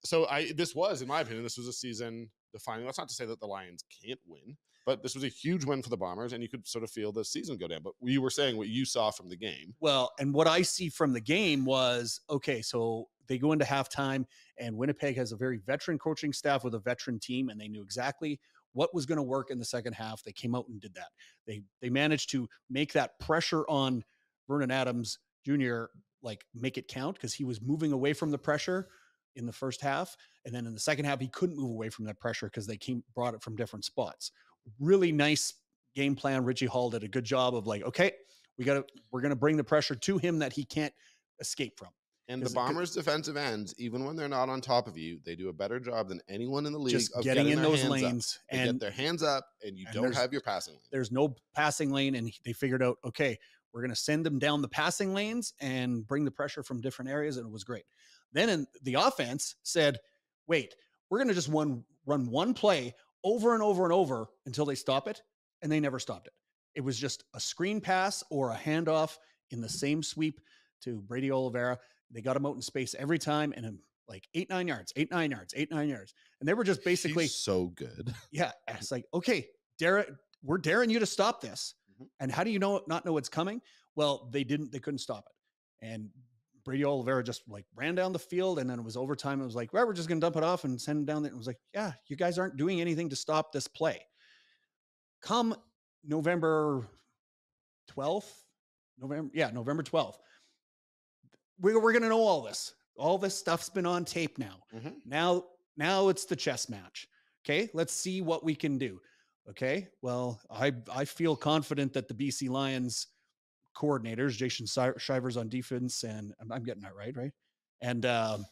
so I this was, in my opinion, this was a season defining. That's not to say that the Lions can't win, but this was a huge win for the Bombers, and you could sort of feel the season go down. But you were saying what you saw from the game. Well, and what I see from the game was okay, so they go into halftime, and Winnipeg has a very veteran coaching staff with a veteran team, and they knew exactly what was going to work in the second half. They came out and did that. They they managed to make that pressure on Vernon Adams Jr. like make it count because he was moving away from the pressure in the first half, and then in the second half he couldn't move away from that pressure because they came brought it from different spots. Really nice game plan. Richie Hall did a good job of like, okay, we got to we're going to bring the pressure to him that he can't escape from. And the Is it good- Bombers' defensive ends, even when they're not on top of you, they do a better job than anyone in the league Just of getting, in those up. lanes They and get their hands up, and you and don't have your passing lane. there's no passing lane and they figured out okay we're going to send them down the passing lanes and bring the pressure from different areas and it was great then in the offense said wait we're going to just one run one play over and over and over until they stop it and they never stopped it it was just a screen pass or a handoff in the same sweep to brady oliveira they got him out in space every time and um, like eight nine yards eight nine yards eight nine yards and they were just basically He's so good. yeah, it's like, okay, dare we're daring you to stop this. Mhm. And how do you know not know what's coming? Well, they didn't, they couldn't stop it. And Brady Oliveira just like ran down the field and then it was overtime. It was like, well, we're just gonna dump it off and send him down there. And it was like, yeah, you guys aren't doing anything to stop this play. Come November 12th, November, yeah, November 12th. We're, we're gonna know all this. All this stuff's been on tape now. Mhm. Now, now it's the chess match. Okay, let's see what we can do. Okay, well, I I feel confident that the BC Lions coordinators, Jason Shivers on defense, and I'm, I'm getting that right, right? And um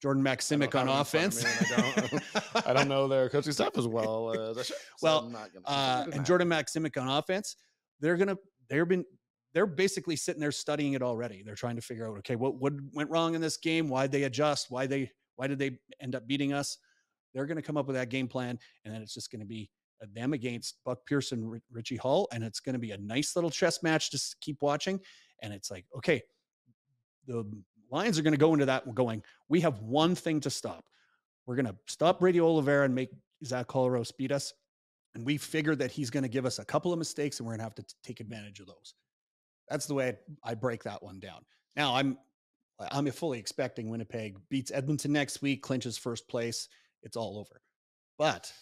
Jordan Maximic on have it in front offense. of me, I don't- I don't know their coaching staff as well. Uh, as I should, so Well, gonna- uh, and Jordan Maximic on offense, they're gonna they've been they're basically sitting there studying it already. They're trying to figure out okay, what what went wrong in this game? Why they adjust? Why they why did they end up beating us? They're gonna come up with that game plan, and then it's just gonna be uh, them against Buck Pearson, Ri- Richie Hall, and it's going to be a nice little chess match to keep watching. And it's like, okay, the Lions are going to go into that going, we have one thing to stop. We're going to stop Brady Oliveira and make Zach Collaros beat us. And we figured that he's going to give us a couple of mistakes and we're going to have to take advantage of those. That's the way I, break that one down. Now I'm I'm fully expecting Winnipeg beats Edmonton next week, clinches first place. It's all over. But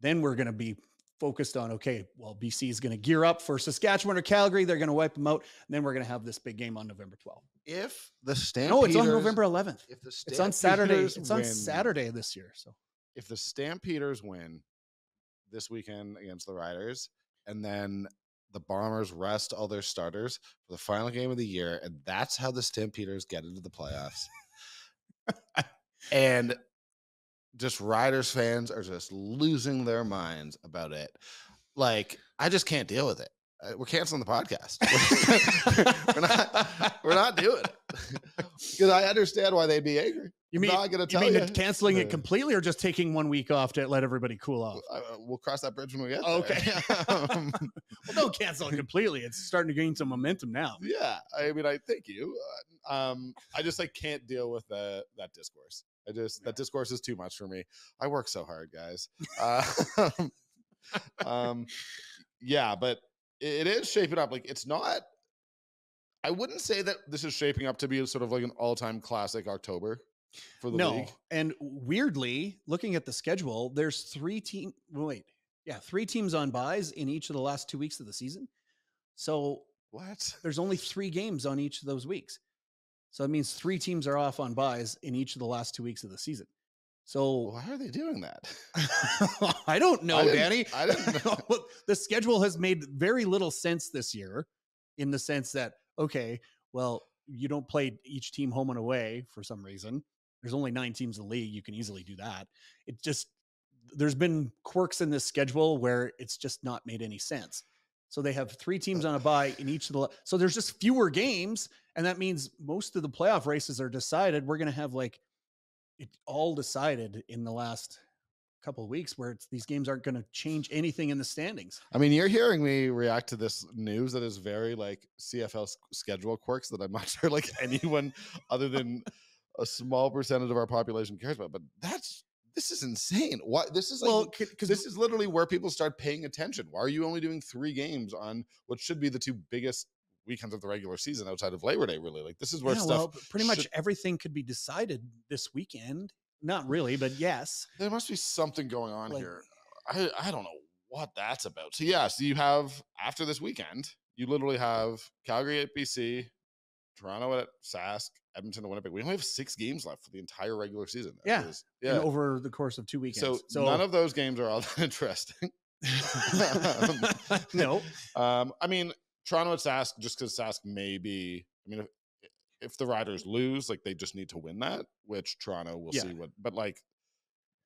then we're going to be focused on okay, well, BC is going to gear up for Saskatchewan or Calgary. They're going to wipe them out. And then we're going to have this big game on November 12th. If the Stampeders, No, it's on November 11th. If the It's on Saturday. Stampeders It's on win- Saturday this year. So If the Stampeders win this weekend against the Riders, and then the Bombers rest all their starters for the final game of the year, and that's how the Stampeders get into the playoffs. and just Riders fans are just losing their minds about it. Like, I just can't deal with it. Uh, We're canceling the podcast. we're not. We're not doing it because I understand why they'd be angry. you mean not gonna you tell mean you. that canceling it Uh, completely or just taking one week off to let everybody cool off? Uh, we'll cross that bridge when we get Okay. there. Um, Well, don't cancel it completely. It's starting to gain some momentum now. yeah, I mean, I thank you. Uh, Um, I just like can't deal with the that discourse. I just that discourse is too much for me. I work so hard, guys. Uh, um, yeah, but it, is shaping up. Like it's not. I wouldn't say that this is shaping up to be sort of like an all-time classic October for the no, league. and weirdly, looking at the schedule, there's three team. Wait, yeah, three teams on buys in each of the last two weeks of the season. So What? there's only three games on each of those weeks. So it means three teams are off on buys in each of the last two weeks of the season. So Why are they doing that? I don't know, I Danny. I didn't know. Look, the schedule has made very little sense this year in the sense that, okay, well, you don't play each team home and away for some reason. There's only nine teams in the league. You can easily do that. It just, there's been quirks in this schedule where it's just not made any sense. So they have three teams on a bye in each of the, so there's just fewer games. And that means most of the playoff races are decided. We're going to have like it all decided in the last couple of weeks where it's, these games aren't going to change anything in the standings. I mean, you're hearing me react to this news that is very like CFL schedule quirks that I'm not sure like anyone other than a small percentage of our population cares about. But that's this is insane. Why this is like well, because this is literally where people start paying attention. Why are you only doing three games on what should be the two biggest weekends of the regular season outside of Labor Day? Really, like this is where yeah, stuff. well, pretty much everything could be decided this weekend. Not really, but yes. there must be something going on Like- here. I I don't know what that's about. So yeah, so you have after this weekend, you literally have Calgary at BC, Toronto at Sask, Edmonton at Winnipeg. We only have six games left for the entire regular season. Yeah, and yeah. over the course of two weekends. So, none of those games are all that interesting. no, Um, I mean, Toronto at Sask, just because Sask may be. I mean, if, if the Riders lose, like they just need to win that, which Toronto will Yeah. see what. But like,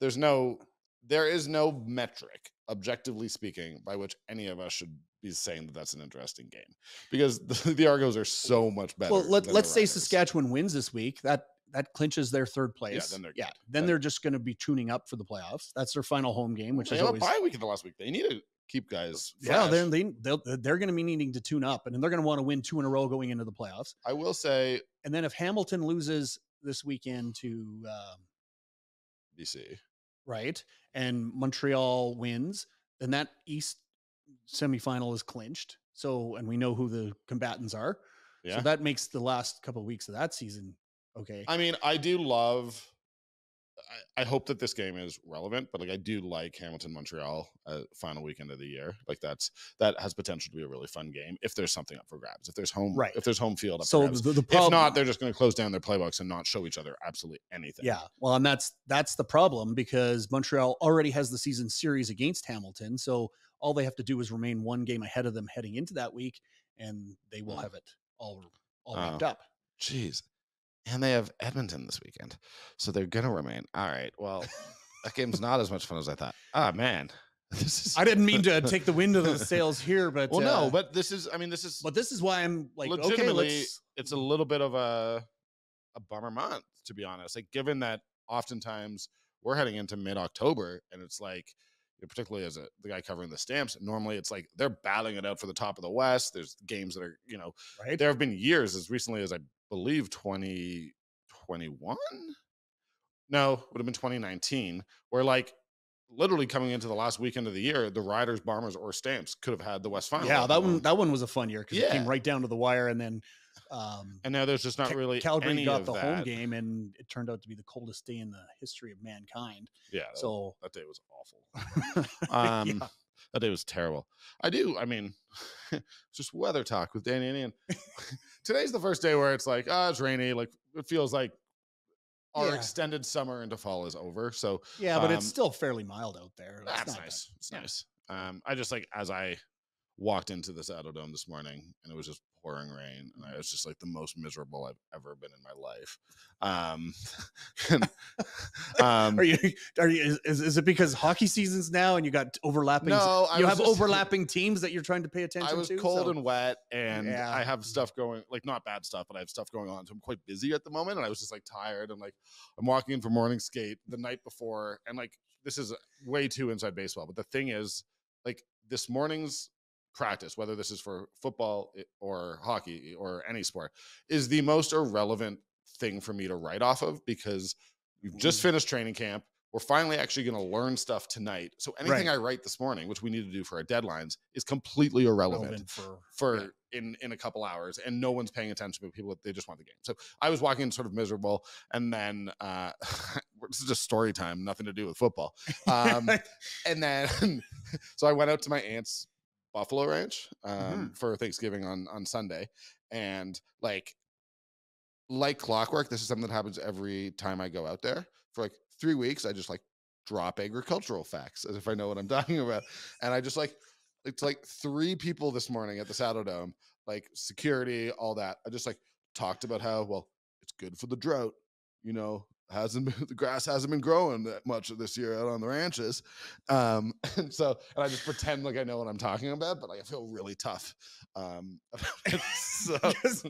there's no, there is no metric, objectively speaking, by which any of us should be saying that that's an interesting game because the, the Argos are so much better. well, let, let's say Saskatchewan wins this week. That that clinches their third place. Yeah, then they're yeah. good. Then they're just going to be tuning up for the playoffs. That's their final home game, which they is always a bye week in the last week. They need to keep guys. yeah. fresh. They're they they'll, they're going to be needing to tune up, and they're going to want to win two in a row going into the playoffs. I will say And then if Hamilton loses this weekend to um, BC. right and Montreal wins, then that East semifinal is clinched. So and we know who the combatants are. Yeah. So that makes the last couple of weeks of that season okay. I mean, I do love. I, I hope that this game is relevant, but like I do like Hamilton Montreal uh, final weekend of the year. Like that's that has potential to be a really fun game if there's something up for grabs. If there's home, Right. If there's home field up so for grabs. the, the If not, they're just going to close down their playbooks and not show each other absolutely anything. Yeah, well, and that's that's the problem because Montreal already has the season series against Hamilton, so all they have to do is remain one game ahead of them heading into that week, and they will Mm. have it all all Oh. wrapped up. Jeez. And they have Edmonton this weekend, so they're going to remain. All right. Well, that game's not as much fun as I thought. Ah, man. This is. I didn't mean to take the wind of the sails here, but Well, uh, no, but this is. I mean, this is. but this is why I'm like, okay, Legitimately, let's. it's a little bit of a a bummer month to be honest like given that oftentimes we're heading into mid-october and it's like particularly as a, the guy covering the stamps. Normally, it's like they're battling it out for the top of the West. There's games that are, you know, Right. there have been years as recently as I believe 2021. No, would have been 2019, where like literally coming into the last weekend of the year, the Riders, Bombers, or Stamps could have had the West Final. yeah, that one that one was a fun year because it came right down to the wire, and then um, and now there's just not really Calgary got the that. home game, and it turned out to be the coldest day in the history of mankind. Yeah, that, So that day was awful. Um, yeah. That day was terrible. I do. I mean, it's just weather talk with Danny and Ian. Today's the first day where it's like, ah, it's rainy. Like it feels like our Yeah. extended summer into fall is over. So yeah, but it's um, still fairly mild out there. It's that's not bad. nice. It's Yeah. nice. Um, I just like as I walked into the Saddledome this morning and it was just pouring rain and I was just like the most miserable I've ever been in my life. Um, and, um, Are you? Are you? Is, is, is it because hockey season's now and you got overlapping? no, I you have just- overlapping teams that you're trying to pay attention I was to. cold so- and wet, and Yeah. I have stuff going, like not bad stuff, but I have stuff going on. So I'm quite busy at the moment, and I was just like tired. And like I'm walking in for morning skate the night before, and like this is way too inside baseball. But the thing is, like this morning's practice, whether this is for football or hockey or any sport, is the most irrelevant thing for me to write off of because we've just Mm. finished training camp. We're finally actually going to learn stuff tonight. So anything Right. I write this morning, which we need to do for our deadlines, is completely irrelevant relevant for for yeah. in in a couple hours and no one's paying attention but people they just want the game so i was walking sort of miserable and then uh this is just story time nothing to do with football um and then so i went out to my aunt's buffalo ranch um Mm-hmm. for thanksgiving on on sunday and like like clockwork this is something that happens every time i go out there for like three weeks i just like drop agricultural facts as if i know what i'm talking about and i just like it's like three people this morning at the Saddledome, like security, all that. I just like talked about how well it's good for the drought. You know, hasn't been the grass hasn't been growing that much this year out on the ranches, um, and so and I just pretend like I know what I'm talking about, but like I feel really tough. Um, so,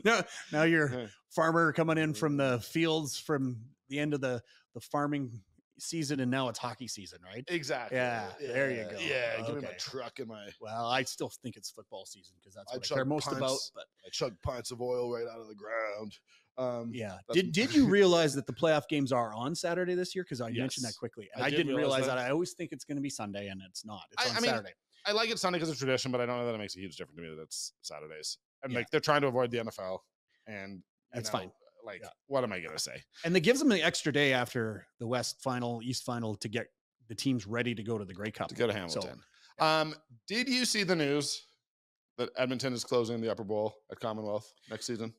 now, now you're Yeah. farmer coming in from the fields from the end of the the farming season, and now it's hockey season, right? exactly. Yeah, there you go. Yeah, give me my Okay. truck and my Well, I still think it's football season because that's I what I, care chug most about. But I chug pints of oil right out of the ground. Um, yeah, did did you realize that the playoff games are on Saturday this year? Because I mentioned that quickly, and I I, did didn't realize that. that. I always think it's going to be Sunday, and it's not. It's I- on I mean, Saturday. I like it Sunday because it's tradition, but I don't know that it makes a huge difference to me that it's Saturdays. And Yeah. like they're trying to avoid the NFL, and That's know, fine. Like, Yeah. what am I gonna say? And it gives them the extra day after the West final, East final to get the teams ready to go to the Grey Cup. To go to So, Hamilton. um, did you see the news that Edmonton is closing the Upper Bowl at Commonwealth next season?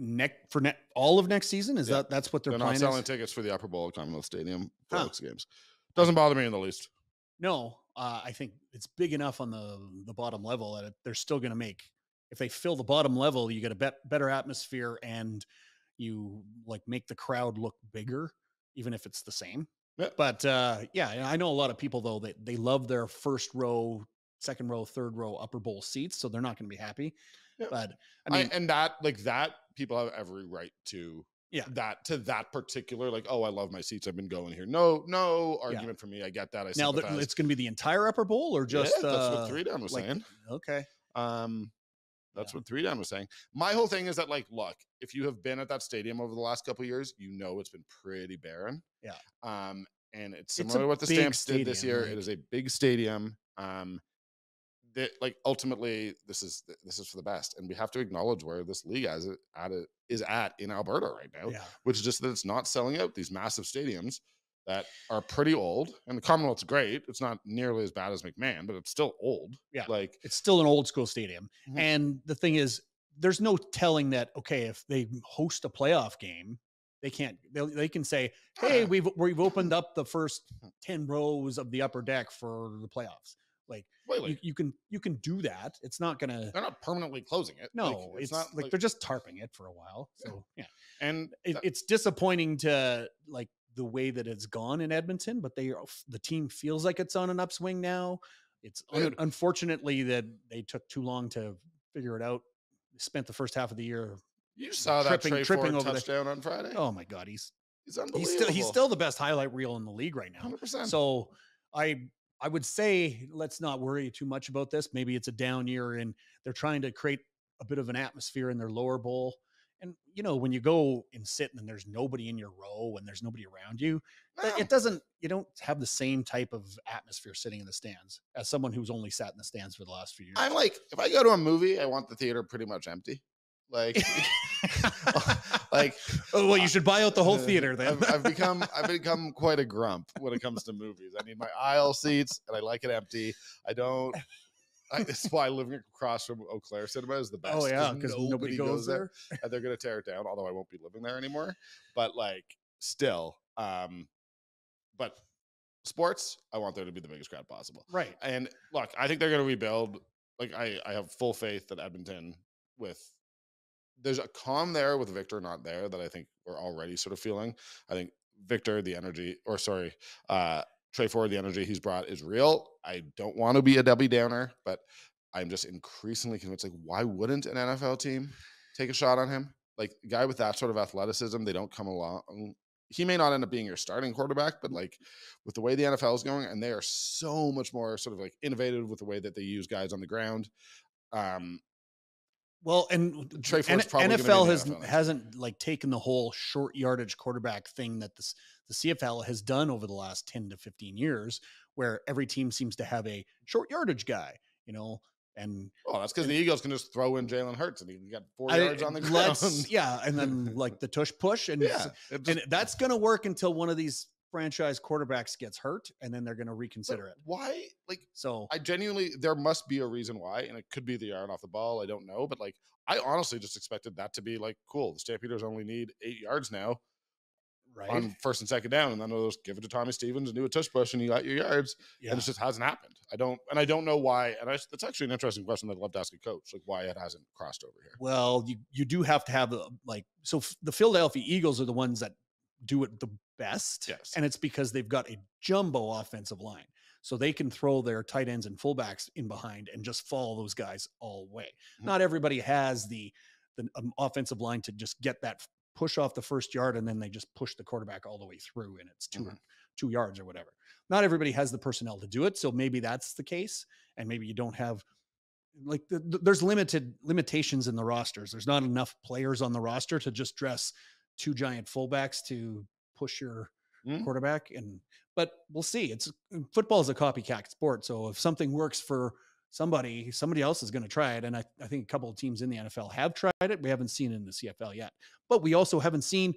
Neck for ne- all of next season is Yeah. that that's what They're plan not selling is? tickets for the Upper Bowl at Commonwealth Stadium for Huh. Elks games. Doesn't bother me in the least. No, uh, I think it's big enough on the the bottom level that they're still going to make. If they fill the bottom level, you get a bet, better atmosphere and you like make the crowd look bigger, even if it's the same. Yeah. But uh, yeah, I know a lot of people though that they love their first row, second row, third row, upper bowl seats, so they're not going to be happy. Yeah. But I I mean, and that like that people have every right to Yeah. that to that particular like oh I love my seats I've been going here no no Yeah. argument for me I get that I now that it's going to be the entire upper bowl or just yeah, that's uh, what three down was like- saying Okay, Um, that's Yeah. what three down was saying. My whole thing is that, like, look, if you have been at that stadium over the last couple of years, you know it's been pretty barren. Yeah. Um, and it's It's similar to what the Stamps did this year. It is a big stadium. Um, that like ultimately this is this is for the best, and we have to acknowledge where this league is it at is at in Alberta right now, yeah, which is just that it's not selling out these massive stadiums that are pretty old. And the Commonwealth's great; it's not nearly as bad as McMahon, but it's still old. Yeah. like it's still an old school stadium. Mhm. And the thing is, there's no telling that okay, if they host a playoff game, they can't. They, they can say, "Hey, we've we've opened up the first ten rows of the upper deck for the playoffs." Like wait, you, you can you can do that. It's not gonna. they're not permanently closing it. No, Like, it's, like, they're just tarping it for a while. Yeah. So yeah, and it, that- it's disappointing to like the way that it's gone in Edmonton, but they are, the team feels like it's on an upswing now. It's un- unfortunately that they took too long to figure it out. Spent the first half of the year. you saw that tripping- Trey tripping Ford over the- touchdown on Friday. Oh my god, he's he's unbelievable. he's still he's still the best highlight reel in the league right now. hundred percent. So I I would say let's not worry too much about this. Maybe it's a down year and they're trying to create a bit of an atmosphere in their lower bowl. And you know, when you go and sit and there's nobody in your row and there's nobody around you, No. it doesn't you don't have the same type of atmosphere sitting in the stands as someone who's only sat in the stands for the last few years. I'm like, if I go to a movie, I want the theater pretty much empty. Like, like oh well, you should buy out the whole uh, theater then. I've, I've become I've become quite a grump when it comes to movies. I need my aisle seats, and I like it empty. I don't. I, that's why living across from Eau Claire Cinema is the best. oh yeah, because nobody, goes there. and they're going to tear it down. Although I won't be living there anymore, but like still, um, but sports, I want there to be the biggest crowd possible. Right. And look, I think they're going to rebuild. Like I, I have full faith that Edmonton, with there's a calm there with Victor not there that I think we're already sort of feeling. I think Victor, the energy, or sorry, uh, Trey Ford, the energy he's brought is real. I don't want to be a Debbie Downer, but I'm just increasingly convinced. Like, why wouldn't an NFL team take a shot on him? Like, guy with that sort of athleticism, they don't come along. He may not end up being your starting quarterback, but like with the way the NFL is going, and they are so much more sort of like innovative with the way that they use guys on the ground. Um, Well, and Trey N- probably gonna be in NFL the has, NFL hasn't like taken the whole short yardage quarterback thing that this the CFL has done over the last 10 to 15 years where every team seems to have a short yardage guy, you know, and well, that's because the Eagles can just throw in Jalen Hurts and he got four I- yards on the ground. yeah, and then like the tush push and yeah, just- and that's going to work until one of these franchise quarterbacks gets hurt and then they're going to but reconsider it. Why? Like, So I genuinely, there must be a reason why, and it could be the yard off the ball. I don't know, but like, I honestly just expected that to be like, cool. The Stampeders only need eight yards now right. on first and second down, and then they'll just give it to Tommy Stevens and do a tush push, and you got your yards. yeah. And it just hasn't happened. I don't, and I don't know why. And I, that's actually an interesting question that I'd love to ask a coach, like why it hasn't crossed over here. Well, you you do have to have a, like so f- the Philadelphia Eagles are the ones that do it the best. Yes. And it's because they've got a jumbo offensive line. So they can throw their tight ends and fullbacks in behind and just follow those guys all the way. Mhm. Not everybody has the the um, offensive line to just get that push off the first yard and then they just push the quarterback all the way through and it's 2 Mhm. two yards or whatever. Not everybody has the personnel to do it, so maybe that's the case and maybe you don't have like the, the- there's limited limitations in the rosters. There's not enough players on the roster to just dress two giant fullbacks to push your Mm. quarterback. And but we'll see. It's football is a copycat sport, so if something works for somebody, somebody else is going to try it. And I, I think a couple of teams in the NFL have tried it. We haven't seen it in the CFL yet, but we also haven't seen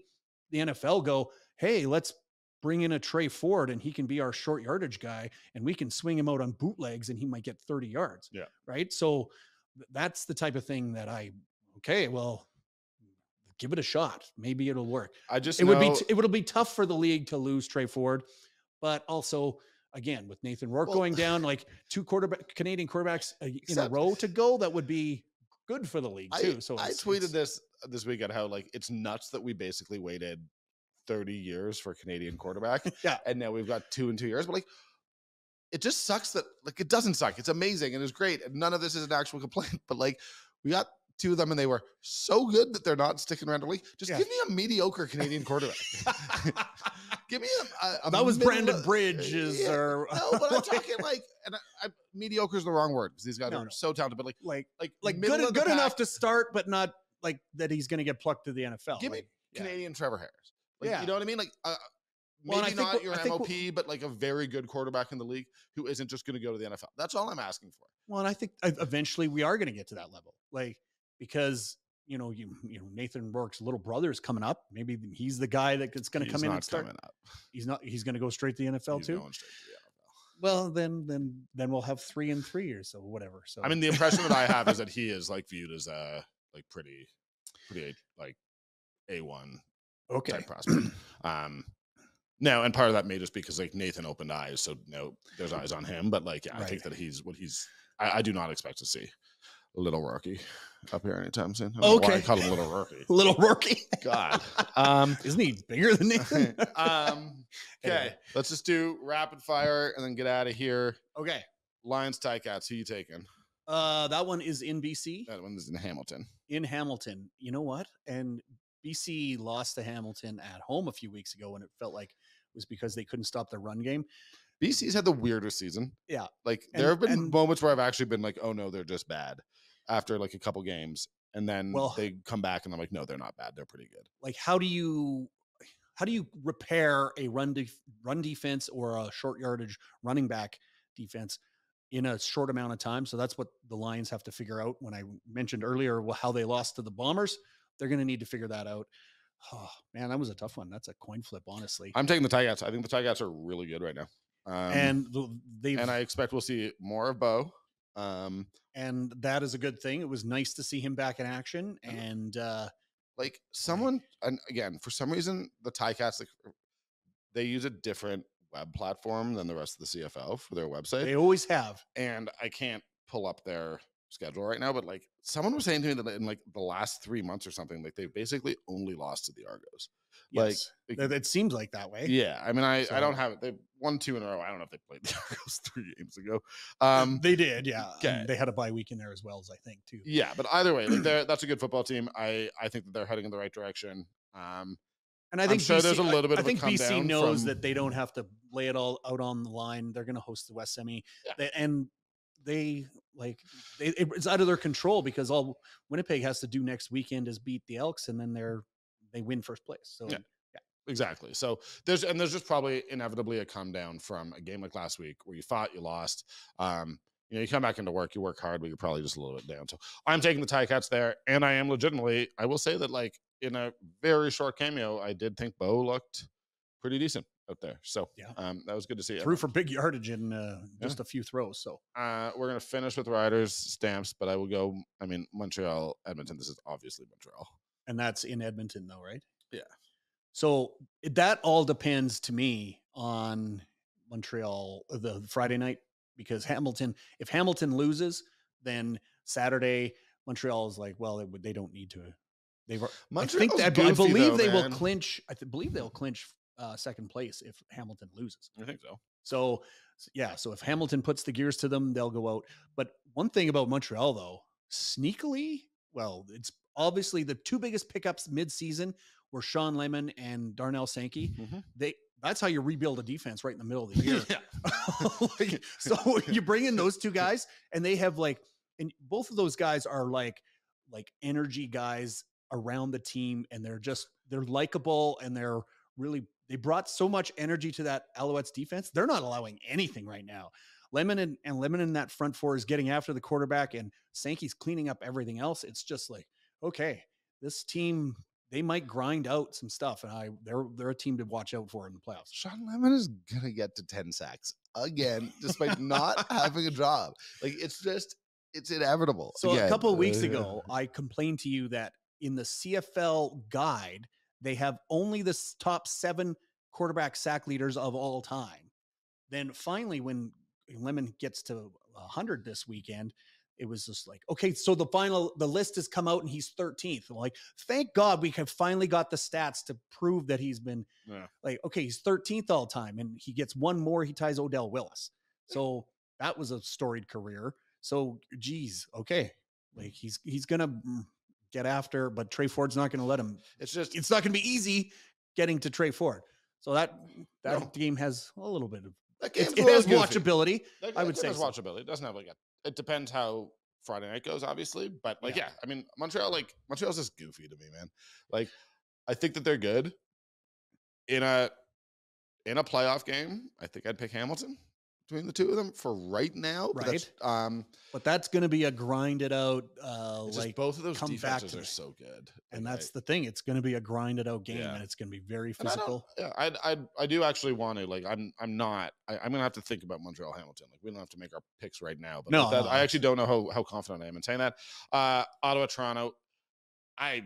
the NFL go, hey, let's bring in a Trey Ford and he can be our short yardage guy and we can swing him out on bootlegs and he might get 30 yards. Yeah. Right. So that's the type of thing that I, okay, well, give it a shot. Maybe it'll work. I just It would be, it would be tough for the league to lose Trey Ford, but also again, with Nathan Rourke Well- going down, like two quarterback Canadian quarterbacks uh, in a row to go, that would be good for the league I, too. So I tweeted this this week weekend how like it's nuts that we basically waited 30 years for Canadian quarterback. Yeah. And now we've got two in two years. But like it just sucks that like it doesn't suck. It's amazing and it's great. And none of this is an actual complaint. But like we got two of them and they were so good that they're not sticking around the league. Just Yeah. give me a mediocre Canadian quarterback. give me a, a, a that was Brandon of- Bridges Yeah. or No, but I'm talking like and mediocre is the wrong word because these guys No, are no. so talented. But like like like like good good enough to start, but not like that he's going to get plucked to the NFL. Give me Like, yeah. Canadian Trevor Harris. Like, Yeah. You know what I mean? Like, uh, Well, maybe think not your MOP, but like a very good quarterback in the league who isn't just going to go to the NFL. That's all I'm asking for. Well, and I think uh, eventually we are going to get to that level, like because you know you you know Nathan Rourke's little brother is coming up. Maybe he's the guy that's going to come in and start. up. He's not. He's going to go straight to the NFL He's too. to the NFL. Well, then then then we'll have three in three years, so whatever. So I mean, the impression that I have is that he is like viewed as a like pretty, pretty like a one okay, type prospect. Um, no, and part of that may just be because like Nathan opened eyes, so no, there's eyes on him. But like, yeah, I think that he's what he's. I, I do not expect to see little rookie up here anytime soon. I don't know why I Okay. call him a little rookie. little rookie. God. Um, Isn't he bigger than Nathan? um, okay, Anyway. let's just do rapid fire and then get out of here. okay. Lions, Ticats, who you taking? Uh, that one is in BC. That one is in Hamilton. in Hamilton. You know what? And BC lost to Hamilton at home a few weeks ago, and it felt like it was because they couldn't stop the run game. BC's had the weirdest season. Yeah. Like And- there have been and- moments where I've actually been like, oh no, they're just bad after like a couple games. And then Well- they come back and I'm like, no, they're not bad. They're pretty good. like how do you how do you repair a run def- run defense or a short yardage running back defense in a short amount of time so that's what the lions have to figure out when i mentioned earlier how they lost to the bombers they're going to need to figure that out oh man that was a tough one that's a coin flip honestly I'm taking the Tigers. I think the Tigers are really good right now. Um, and they've and I expect we'll see more of Bo. Um, and that is a good thing it was nice to see him back in action and uh like someone and again for some reason the Ticats like they use a different web platform than the rest of the CFL for their website. they always have and I can't pull up their schedule right now, but like someone was saying to me that in like the last three months or something, like they've basically only lost to the Argos. Like, yes like, It- it seems like that way yeah, I mean, I, I don't have it. They won two in a row. I don't know if they played the Argos three games ago. Um, they did yeah okay. they had a bye week in there as well as i think too yeah, but either way, like they're, that's a good football team. I I think that they're heading in the right direction. Um, And I think BC, there's a I- little bit I of a think BC knows from- that they don't have to lay it all out on the line. They're going to host the West Semi, Yeah. They- and they like they, it's out of their control because all Winnipeg has to do next weekend is beat the Elks, and then they're they win first place. So Yeah. Exactly. So there's and there's just probably inevitably a come down from a game like last week where you fought, you lost. Um, you know, you come back into work, you work hard, but you're probably just a little bit down. So I'm taking the Ticats there, and I am legitimately. I will say that, like in a very short cameo, I did think Bo looked pretty decent out there. So Yeah. um, that was good to see. threw for big yardage in uh, just a few throws. So Uh, we're gonna finish with riders stamps, but I will go. I mean, Montreal, Edmonton. This is obviously Montreal. and that's in Edmonton, though, right? Yeah. So that all depends to me on Montreal uh, the Friday night because Hamilton. If Hamilton loses, then Saturday Montreal is like, well, they, they don't need to. They've. I think Montreal's that, I believe though, they will clinch. I th- believe they'll clinch uh, second place if Hamilton loses. I think so. So yeah, so if Hamilton puts the gears to them, they'll go out. But one thing about Montreal though, sneakily, well, it's obviously the two biggest pickups mid-season were Shawn Lemon and Darnell Sankey. Mhm. They that's how you rebuild a defense right in the middle of the year. yeah. Like, so you bring in those two guys and they have like and both of those guys are like like energy guys around the team and they're just they're likable and they're really they brought so much energy to that Alouettes defense. They're not allowing anything right now. Lemon and, and Lemon in that front four is getting after the quarterback and Sankey's cleaning up everything else. It's just like, okay, this team they might grind out some stuff and I they're they're a team to watch out for in the playoffs. Shawn Lemon is gonna get to 10 sacks again, despite not having a job. Like it's just it's inevitable. So a couple of weeks uh, ago, I complained to you that in the CFL guide, they have only the top seven quarterback sack leaders of all time. Then finally, when Lemon gets to 100 this weekend, it was just like, okay, so the final, the list has come out and he's 13th. I'm like, thank God we have finally got the stats to prove that he's been Yeah. like, okay, he's 13th all time and he gets one more, he ties Odell Willis. So that was a storied career. So, geez, okay, like he's he's gonna mm, get after, but Trey Ford's not gonna let him. It's just It's not gonna be easy getting to Trey Ford. So that that No. game has a little bit of that game's it has goofy. watchability. That- I would say has so. watchability. It doesn't have like a. It depends how Friday night goes, obviously. But like, Yeah. yeah, I mean, Montreal, like Montreal's just goofy to me, man. Like, I think that they're good in a in a playoff game. I think I'd pick Hamilton between the two of them for right now. but that's- Um, But that's gonna be a grinded out, uh, like, both of those come back defenses to are the- so good, and Like, I- that's the thing. It's gonna be a grinded out game, Yeah. and it's gonna be very And I physical. Yeah, I I I do actually want to like I'm I'm not I, I'm gonna have to think about Montreal Hamilton. Like we don't have to make our picks right now, but No, that, no, I actually don't know how how confident I am in saying that. Uh, Ottawa Toronto, I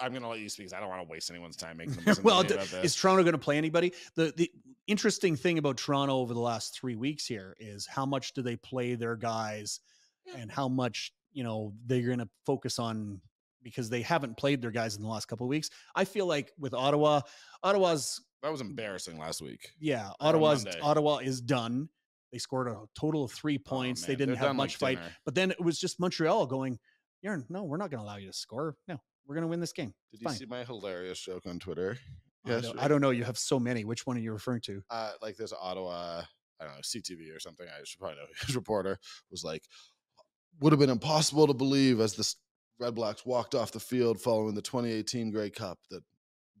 I'm gonna let you speak because I don't want to waste anyone's time making them well, to me d- is. Toronto going to play anybody? The the interesting thing about Toronto over the last three weeks here is how much do they play their guys, Yeah. and how much you know they're going to focus on because they haven't played their guys in the last couple of weeks. I feel like with Ottawa, Ottawa's that was embarrassing last week. yeah, on Ottawa's Ottawa is done. They scored a total of three oh, points. they didn't they're have much like fight, dinner. but then it was just Montreal going. You're no, we're not going to allow you to score. No, we're going to win this game. Did you fine. see my hilarious joke on Twitter? I I don't know. You have so many. Which one are you referring to? Uh, like this Ottawa I don't know CTV or something. I should probably know his reporter was like, would have been impossible to believe as the Red Blacks walked off the field following the 2018 Grey Cup that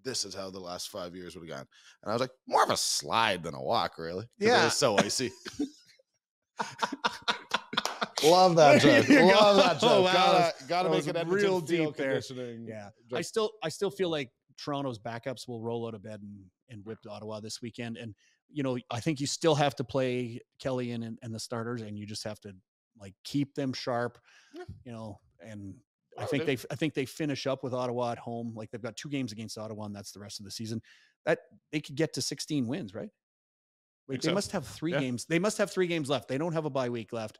this is how the last five years would have gone. And I was like, more of a slide than a walk, really. 'cause it was so icy. Love that There joke. Love go. that joke. Oh, wow, Gotta, gotta was make it Edmonton real deep there. conditioning. Yeah, I still I still feel like Toronto's backups will roll out of bed and, and whip Ottawa this weekend. And you know, I think you still have to play Kelly and and the starters, and you just have to like keep them sharp. Yeah. You know, and I I think they I think they finish up with Ottawa at home. Like they've got two games against Ottawa, and that's the rest of the season. That they could get to 16 wins, right? Wait, they so. must have three Yeah. games. They must have three games left. They don't have a bye week left.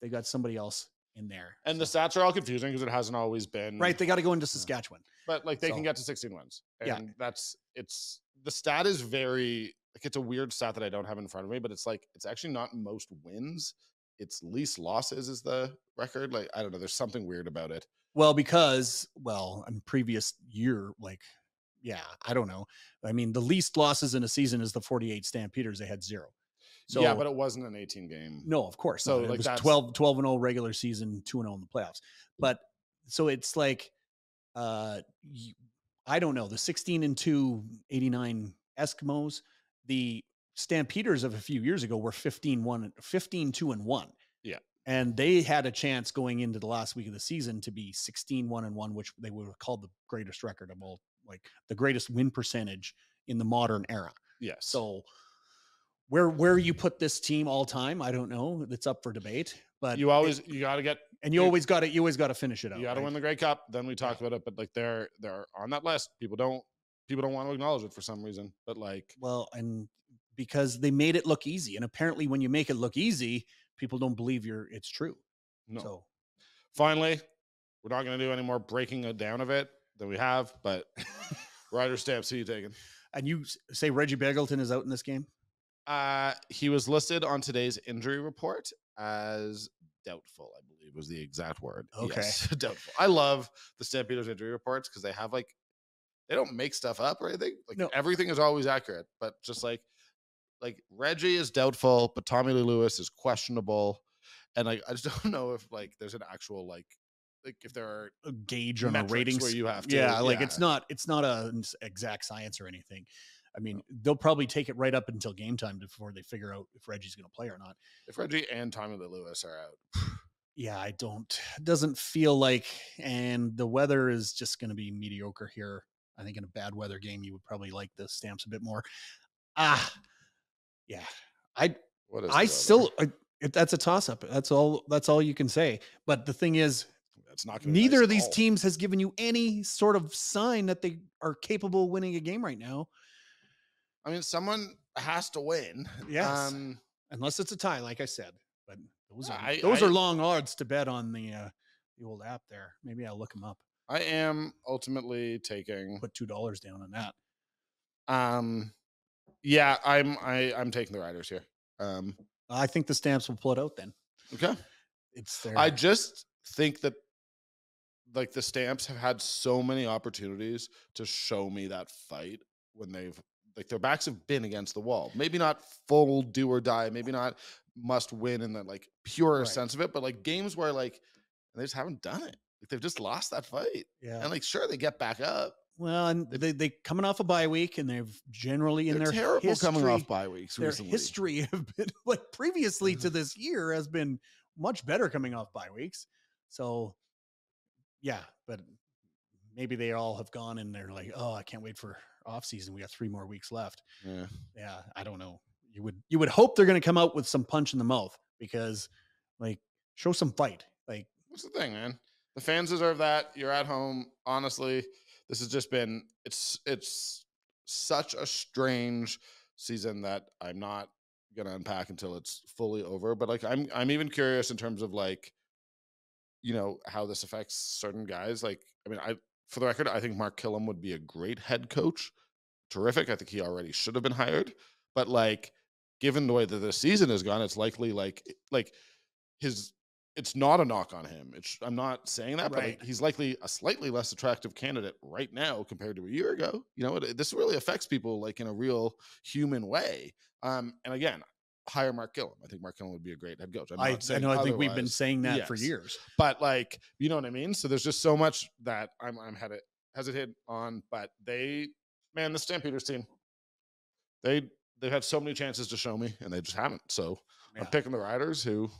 They got somebody else in there. And the stats are all confusing because it hasn't always been right, they got to go into Saskatchewan. but like they So- can get to 16 wins. And Yeah. that's it's the stat is very like it's a weird stat that I don't have in front of me, but it's like it's actually not most wins. It's least losses is the record. Like I don't know, there's something weird about it. Well, because well, in previous year, like, yeah, I don't know. I mean, the least losses in a season is the 48 Stampeders. They had zero. So yeah, but it wasn't an 18 game. no, of course. So, not. it was that's- 12, 12 and 0 regular season, 2 and 0 in the playoffs. But so it's like uh I don't know, the 16 and 2 89 Eskimos, the Stampeders of a few years ago were 15 1 15 2 and 1. Yeah. And they had a chance going into the last week of the season to be 16 1 and 1, which they would have called the greatest record of all, like the greatest win percentage in the modern era. Yes. So where where you put this team all time, I don't know. It's up for debate. But you it- always you got to get and you you- always got to you always got to finish it out. you got to right? win the Grey Cup. Then we talked about it, but like they're they're on that list. People don't people don't want to acknowledge it for some reason. But like Well, and because they made it look easy, and apparently when you make it look easy, people don't believe you're it's true. no. So Finally, we're not going to do any more breaking it down of it than we have. But rider stamps, who you taking? and you say Reggie Begelton is out in this game? Uh, he was listed on today's injury report as doubtful. I believe was the exact word. Okay. Yes, doubtful. I love the Stampeders injury reports because they have like they don't make stuff up or anything. Like No. everything is always accurate, but just like like Reggie is doubtful, but Tommy Lee Lewis is questionable, and like I just don't know if like there's an actual like like if there are A gauge on a ratings. where you have to yeah, like it's not it's not a s- exact science or anything. I mean, they'll probably take it right up until game time before they figure out if Reggie's going to play or not. if Reggie and Tommy Lee Lewis are out. yeah, I don't. It doesn't feel like, and the weather is just going to be mediocre here. I think in a bad weather game, you would probably like the stamps a bit more. Ah, yeah. I What is I still I, that's a toss up. That's all. That's all you can say. But the thing is, That's not gonna neither nice of these teams has given you any sort of sign that they are capable of winning a game right now, I mean, someone has to win. Yes. Um, unless it's a tie, like I said. But those are I- those I- are long odds to bet on the uh, the old app there. Maybe I'll look them up. I am ultimately taking. Put two dollars down on that. Um, yeah, I'm. I I'm taking the Riders here. Um, I think the stamps will pull it out then. okay. It's their I just think that like the Stamps have had so many opportunities to show me that fight when they've like their backs have been against the wall. Maybe not full do or die, maybe not must win in the like pure Right. sense of it, but like games where like they just haven't done it. Like they've just lost that fight. yeah. And like sure they get back up. well, and they they coming off a bye week, and they've generally in They're their terrible history, coming off bye weeks their recently. history have been like previously to mm-hmm. this year has been much better coming off bye weeks. So, yeah, but maybe they all have gone and they're like, oh, I can't wait for off season. We got three more weeks left. Yeah. yeah, I don't know. You would you would hope they're going to come out with some punch in the mouth because like show some fight. Like What's the thing, man? The fans deserve that. You're at home. Honestly, this has just been it's it's such a strange season that I'm not gonna unpack until it's fully over. But like I'm I'm even curious in terms of like, you know, how this affects certain guys. Like, I mean, I for the record, I think Mark Kilam would be a great head coach. Terrific. I think he already should have been hired. But like, given the way that the season has gone, it's likely like like his it's not a knock on him. It's I'm not saying that, but like, he's likely a slightly less attractive candidate right now compared to a year ago. You know, it, this really affects people like in a real human way. Um, and again, hire Mark Kilam. I think Mark Kilam would be a great head coach. I'm I, I know. I think we've been saying that for years. but like you know what I mean. So there's just so much that I'm I'm had it hesitant on. But they, man, the Stampeders team, they they've had so many chances to show me, and they just haven't. So I'm Yeah. picking the Riders, who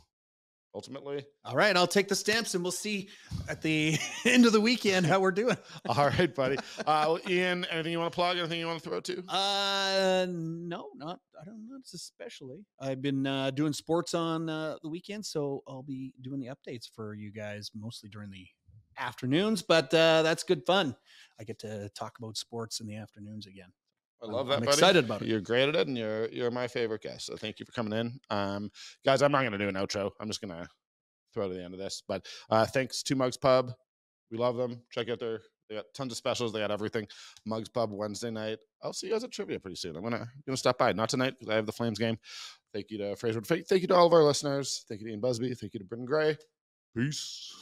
ultimately. All right, I'll take the stamps, and we'll see at the end of the weekend how we're doing. All right, buddy. Uh, Ian, anything you want to plug? Anything you want to throw to? Uh, no, not I don't know. Especially, I've been uh, doing sports on uh, the weekend, so I'll be doing the updates for you guys mostly during the afternoons. But uh, that's good fun. I get to talk about sports in the afternoons again. I I'm- love that. I'm buddy. excited about it. You're great at it, and you're you're my favorite guest. So thank you for coming in, um, guys. I'm not going to do an outro. I'm just going to throw to the end of this. But uh, thanks to Mugs Pub. We love them. Check out their. They got tons of specials. They got everything. Mugs Pub Wednesday night. I'll see you guys at trivia pretty soon. I'm gonna gonna stop by. Not tonight because I have the Flames game. Thank you to Fraser. Thank you to all of our listeners. Thank you to Ian Busby. Thank you to Britton Gray. Peace.